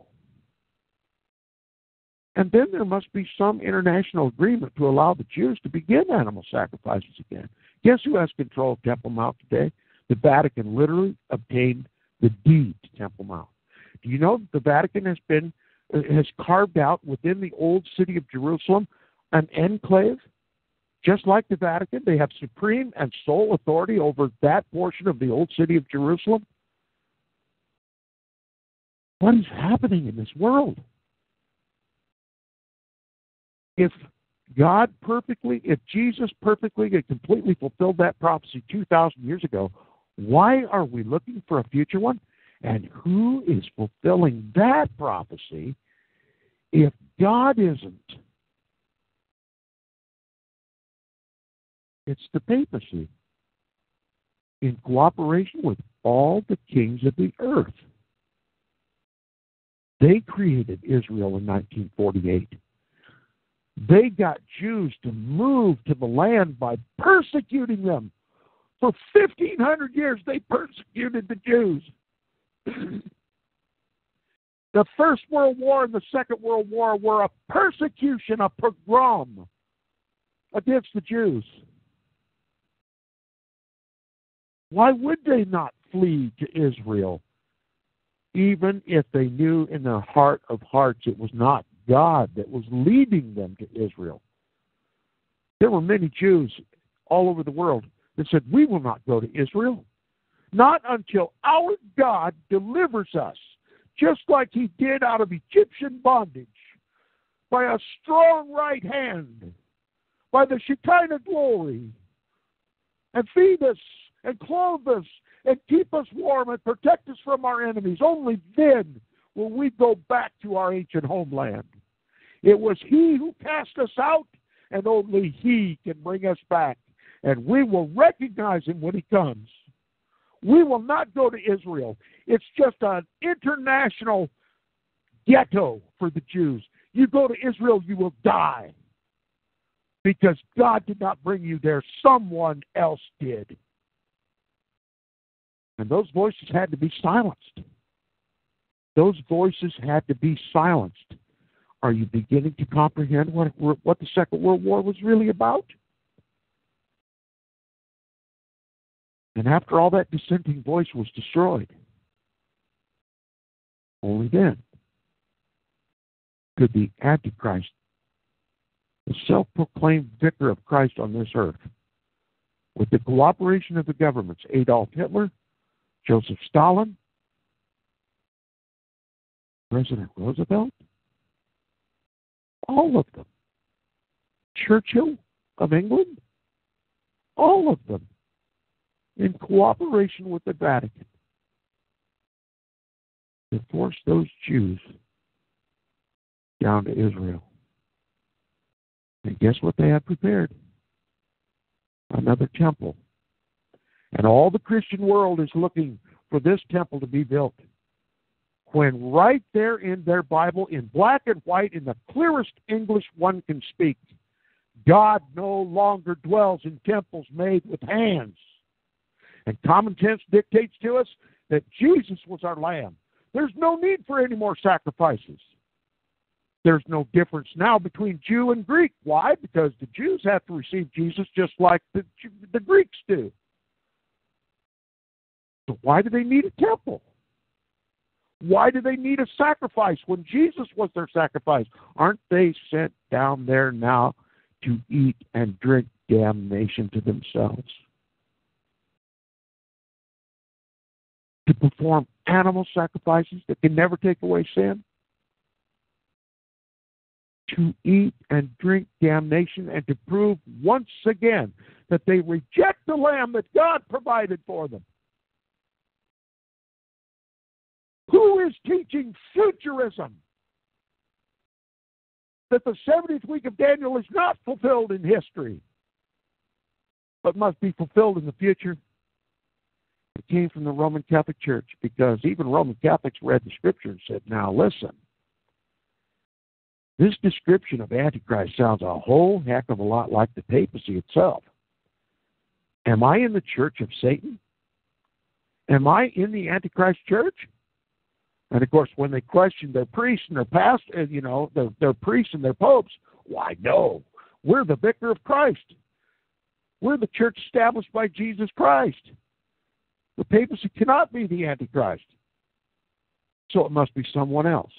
And then there must be some international agreement to allow the Jews to begin animal sacrifices again. Guess who has control of Temple Mount today? The Vatican literally obtained the deed to Temple Mount. Do you know that the Vatican has been uh, has carved out within the old city of Jerusalem an enclave? Just like the Vatican, they have supreme and sole authority over that portion of the old city of Jerusalem. What is happening in this world? If God perfectly, if Jesus perfectly and completely fulfilled that prophecy 2,000 years ago, why are we looking for a future one? And who is fulfilling that prophecy if God isn't? It's the papacy in cooperation with all the kings of the earth. They created Israel in 1948. They got Jews to move to the land by persecuting them. For 1,500 years, they persecuted the Jews. the First World War and the Second World War were a persecution, a pogrom against the Jews. Why would they not flee to Israel? Even if they knew in their heart of hearts it was not God that was leading them to Israel. There were many Jews all over the world that said, We will not go to Israel. Not until our God delivers us, just like he did out of Egyptian bondage, by a strong right hand, by the Shekinah glory, and feed us and clothe us and keep us warm and protect us from our enemies. Only then will we go back to our ancient homeland. It was He who cast us out, and only He can bring us back. And we will recognize Him when He comes. We will not go to Israel. It's just an international ghetto for the Jews. You go to Israel, you will die. Because God did not bring you there, someone else did. And those voices had to be silenced. Those voices had to be silenced. Are you beginning to comprehend what, what the Second World War was really about? And after all that dissenting voice was destroyed, only then could the Antichrist, the self proclaimed vicar of Christ on this earth, with the cooperation of the governments, Adolf Hitler, Joseph Stalin, President Roosevelt, all of them. Churchill of England, all of them, in cooperation with the Vatican, to force those Jews down to Israel. And guess what they had prepared? Another temple and all the Christian world is looking for this temple to be built. When right there in their Bible, in black and white, in the clearest English one can speak, God no longer dwells in temples made with hands. And common sense dictates to us that Jesus was our lamb. There's no need for any more sacrifices. There's no difference now between Jew and Greek. Why? Because the Jews have to receive Jesus just like the, the Greeks do. So why do they need a temple? Why do they need a sacrifice when Jesus was their sacrifice? Aren't they sent down there now to eat and drink damnation to themselves? To perform animal sacrifices that can never take away sin? To eat and drink damnation and to prove once again that they reject the lamb that God provided for them. Who is teaching futurism? That the 70th week of Daniel is not fulfilled in history, but must be fulfilled in the future. It came from the Roman Catholic Church because even Roman Catholics read the scripture and said, now listen, this description of Antichrist sounds a whole heck of a lot like the papacy itself. Am I in the church of Satan? Am I in the Antichrist church? And of course, when they question their priests and their past, uh, you know, their, their priests and their popes, why no? We're the vicar of Christ. We're the church established by Jesus Christ. The papacy cannot be the Antichrist. So it must be someone else.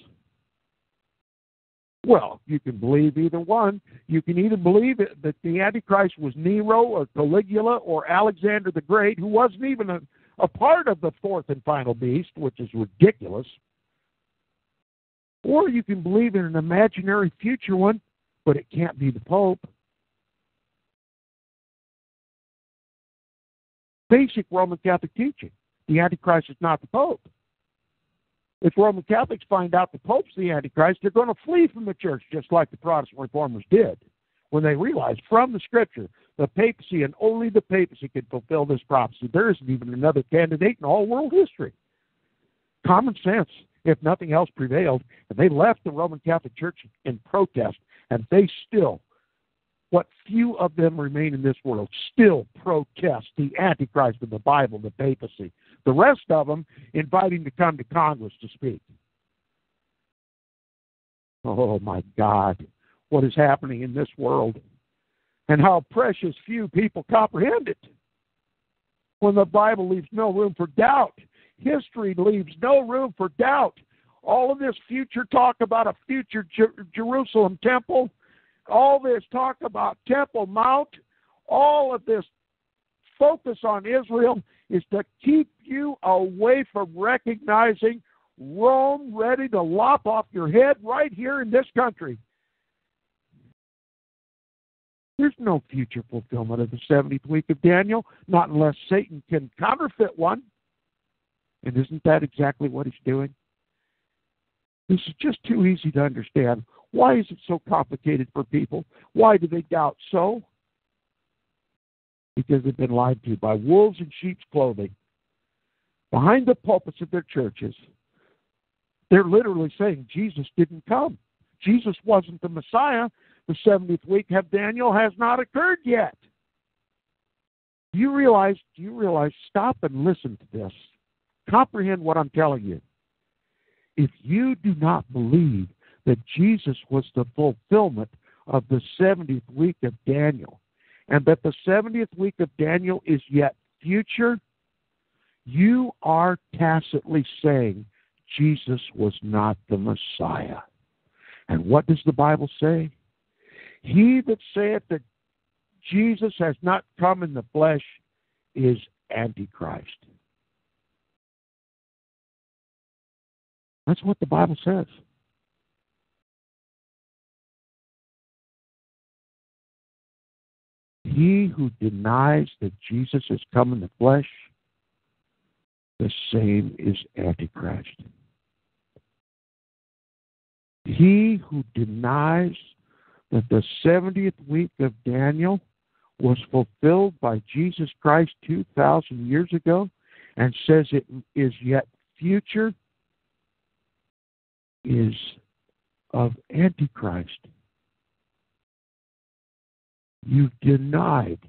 Well, you can believe either one. You can either believe that the Antichrist was Nero or Caligula or Alexander the Great, who wasn't even a, a part of the fourth and final beast, which is ridiculous. Or you can believe in an imaginary future one, but it can't be the Pope. Basic Roman Catholic teaching. The Antichrist is not the Pope. If Roman Catholics find out the Pope's the Antichrist, they're going to flee from the church, just like the Protestant reformers did when they realized from the scripture the papacy and only the papacy could fulfill this prophecy. There isn't even another candidate in all world history. Common sense, if nothing else, prevailed, and they left the Roman Catholic Church in protest, and they still, what few of them remain in this world, still protest the Antichrist of the Bible, the papacy. The rest of them inviting to come to Congress to speak. Oh my God, what is happening in this world and how precious few people comprehend it. When the Bible leaves no room for doubt, history leaves no room for doubt. All of this future talk about a future Jer- Jerusalem temple, all this talk about Temple Mount, all of this focus on Israel is to keep you away from recognizing Rome ready to lop off your head right here in this country. There's no future fulfillment of the 70th week of Daniel, not unless Satan can counterfeit one. And isn't that exactly what he's doing? This is just too easy to understand. Why is it so complicated for people? Why do they doubt so? because they've been lied to by wolves in sheep's clothing. Behind the pulpits of their churches, they're literally saying Jesus didn't come. Jesus wasn't the Messiah. The 70th week of Daniel has not occurred yet. Do you realize, do you realize, stop and listen to this. Comprehend what I'm telling you. If you do not believe that Jesus was the fulfillment of the 70th week of Daniel, and that the 70th week of Daniel is yet future, you are tacitly saying Jesus was not the Messiah. And what does the Bible say? He that saith that Jesus has not come in the flesh is Antichrist. That's what the Bible says. He who denies that Jesus has come in the flesh, the same is Antichrist. He who denies that the 70th week of Daniel was fulfilled by Jesus Christ 2,000 years ago and says it is yet future is of Antichrist you denied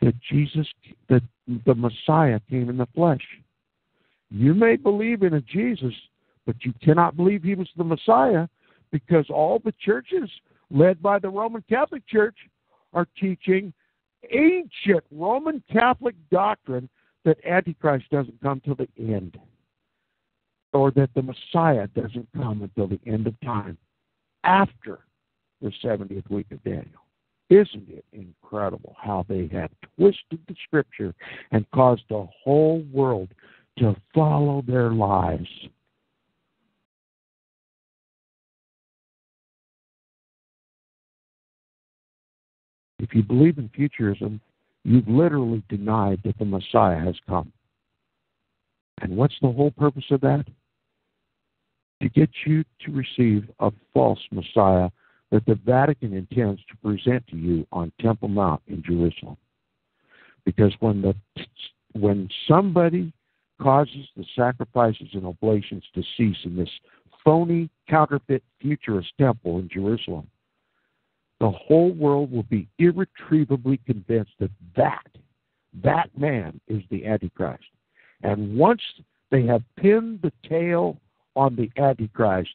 that Jesus, that the Messiah came in the flesh. You may believe in a Jesus, but you cannot believe he was the Messiah because all the churches led by the Roman Catholic Church are teaching ancient Roman Catholic doctrine that Antichrist doesn't come till the end, or that the Messiah doesn't come until the end of time, after the 70th week of Daniel. Isn't it incredible how they have twisted the scripture and caused the whole world to follow their lives? If you believe in futurism, you've literally denied that the Messiah has come. And what's the whole purpose of that? To get you to receive a false Messiah that the Vatican intends to present to you on Temple Mount in Jerusalem. Because when the when somebody causes the sacrifices and oblations to cease in this phony, counterfeit, futurist temple in Jerusalem, the whole world will be irretrievably convinced that that, that man is the Antichrist. And once they have pinned the tail on the Antichrist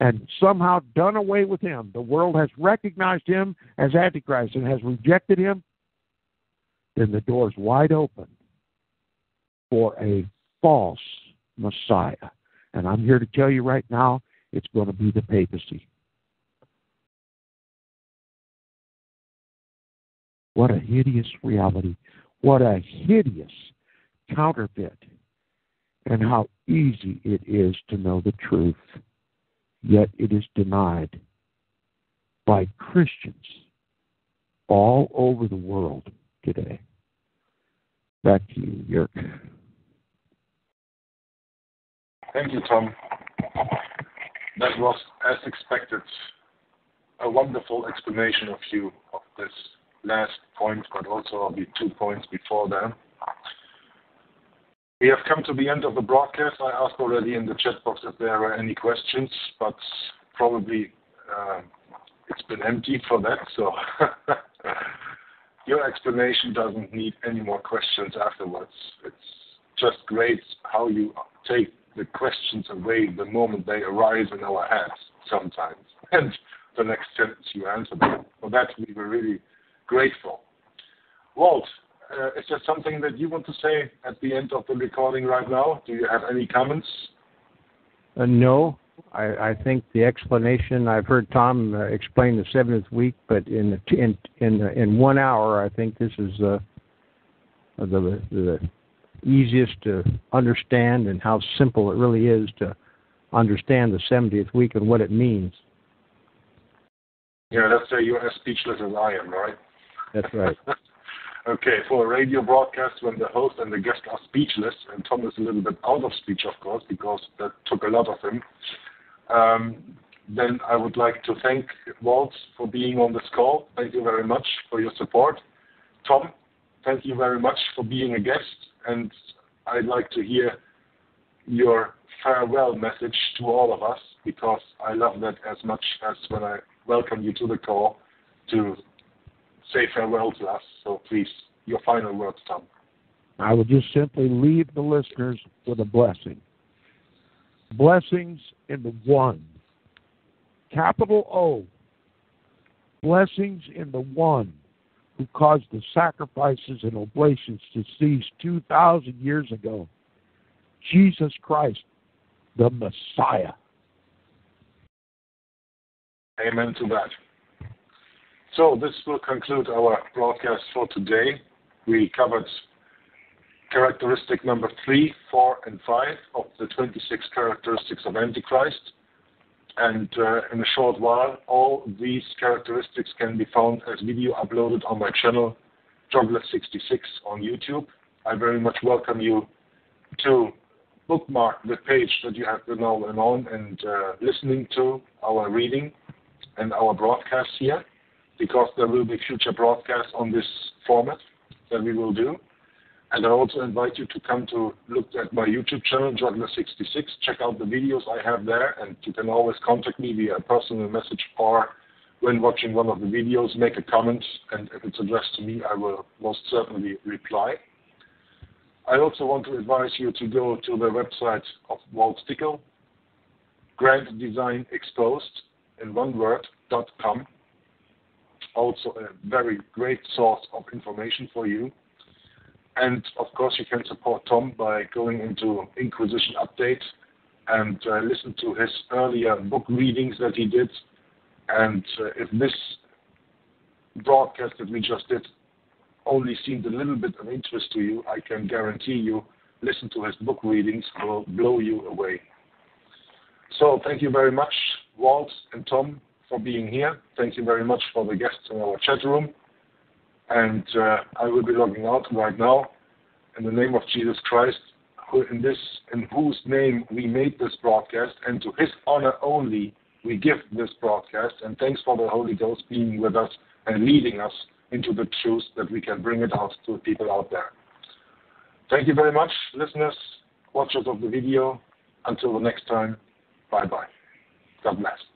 and somehow done away with him. The world has recognized him as Antichrist and has rejected him, then the door's wide open for a false Messiah. And I'm here to tell you right now, it's going to be the papacy. What a hideous reality. What a hideous counterfeit. And how easy it is to know the truth. Yet it is denied by Christians all over the world today. Back to you, Jörg. Thank you, Tom. That was, as expected, a wonderful explanation of you of this last point, but also the two points before that. We have come to the end of the broadcast. I asked already in the chat box if there were any questions, but probably uh, it's been empty for that. So your explanation doesn't need any more questions afterwards. It's just great how you take the questions away the moment they arise in our heads sometimes. And the next sentence you answer them. For that we were really grateful. Walt, uh, is there something that you want to say at the end of the recording right now? Do you have any comments? Uh, no. I, I, think the explanation I've heard Tom uh, explain the seventh week, but in the, in in in one hour, I think this is uh, the the easiest to understand and how simple it really is to understand the 70th week and what it means. Yeah, let's say you're as speechless as I am, right? That's right. okay, for a radio broadcast when the host and the guest are speechless, and Tom is a little bit out of speech, of course, because that took a lot of him, um, then I would like to thank Walt for being on this call. Thank you very much for your support. Tom, thank you very much for being a guest and I'd like to hear your farewell message to all of us because I love that as much as when I welcome you to the call to say farewell to us. So please, your final words, Tom. I would just simply leave the listeners with a blessing. Blessings in the one, capital O. Blessings in the one who caused the sacrifices and oblations to cease 2,000 years ago. Jesus Christ, the Messiah. Amen to that. So, this will conclude our broadcast for today. We covered characteristic number three, four, and five of the 26 characteristics of Antichrist. And uh, in a short while, all these characteristics can be found as video uploaded on my channel, Joggler66 on YouTube. I very much welcome you to bookmark the page that you have been now on and uh, listening to our reading and our broadcast here, because there will be future broadcasts on this format that we will do. And I also invite you to come to look at my YouTube channel, Joggler66. Check out the videos I have there, and you can always contact me via personal message or when watching one of the videos, make a comment, and if it's addressed to me, I will most certainly reply. I also want to advise you to go to the website of Walt Stickle, Grand Design Exposed, in one word, dot com. Also a very great source of information for you. And of course, you can support Tom by going into Inquisition Update and uh, listen to his earlier book readings that he did. And uh, if this broadcast that we just did only seemed a little bit of interest to you, I can guarantee you, listen to his book readings will blow you away. So thank you very much, Walt and Tom, for being here. Thank you very much for the guests in our chat room and uh, I will be logging out right now in the name of Jesus Christ, who in this in whose name we made this broadcast, and to His honor only we give this broadcast. And thanks for the Holy Ghost being with us and leading us into the truth that we can bring it out to people out there. Thank you very much, listeners, watchers of the video. Until the next time, bye bye. God bless.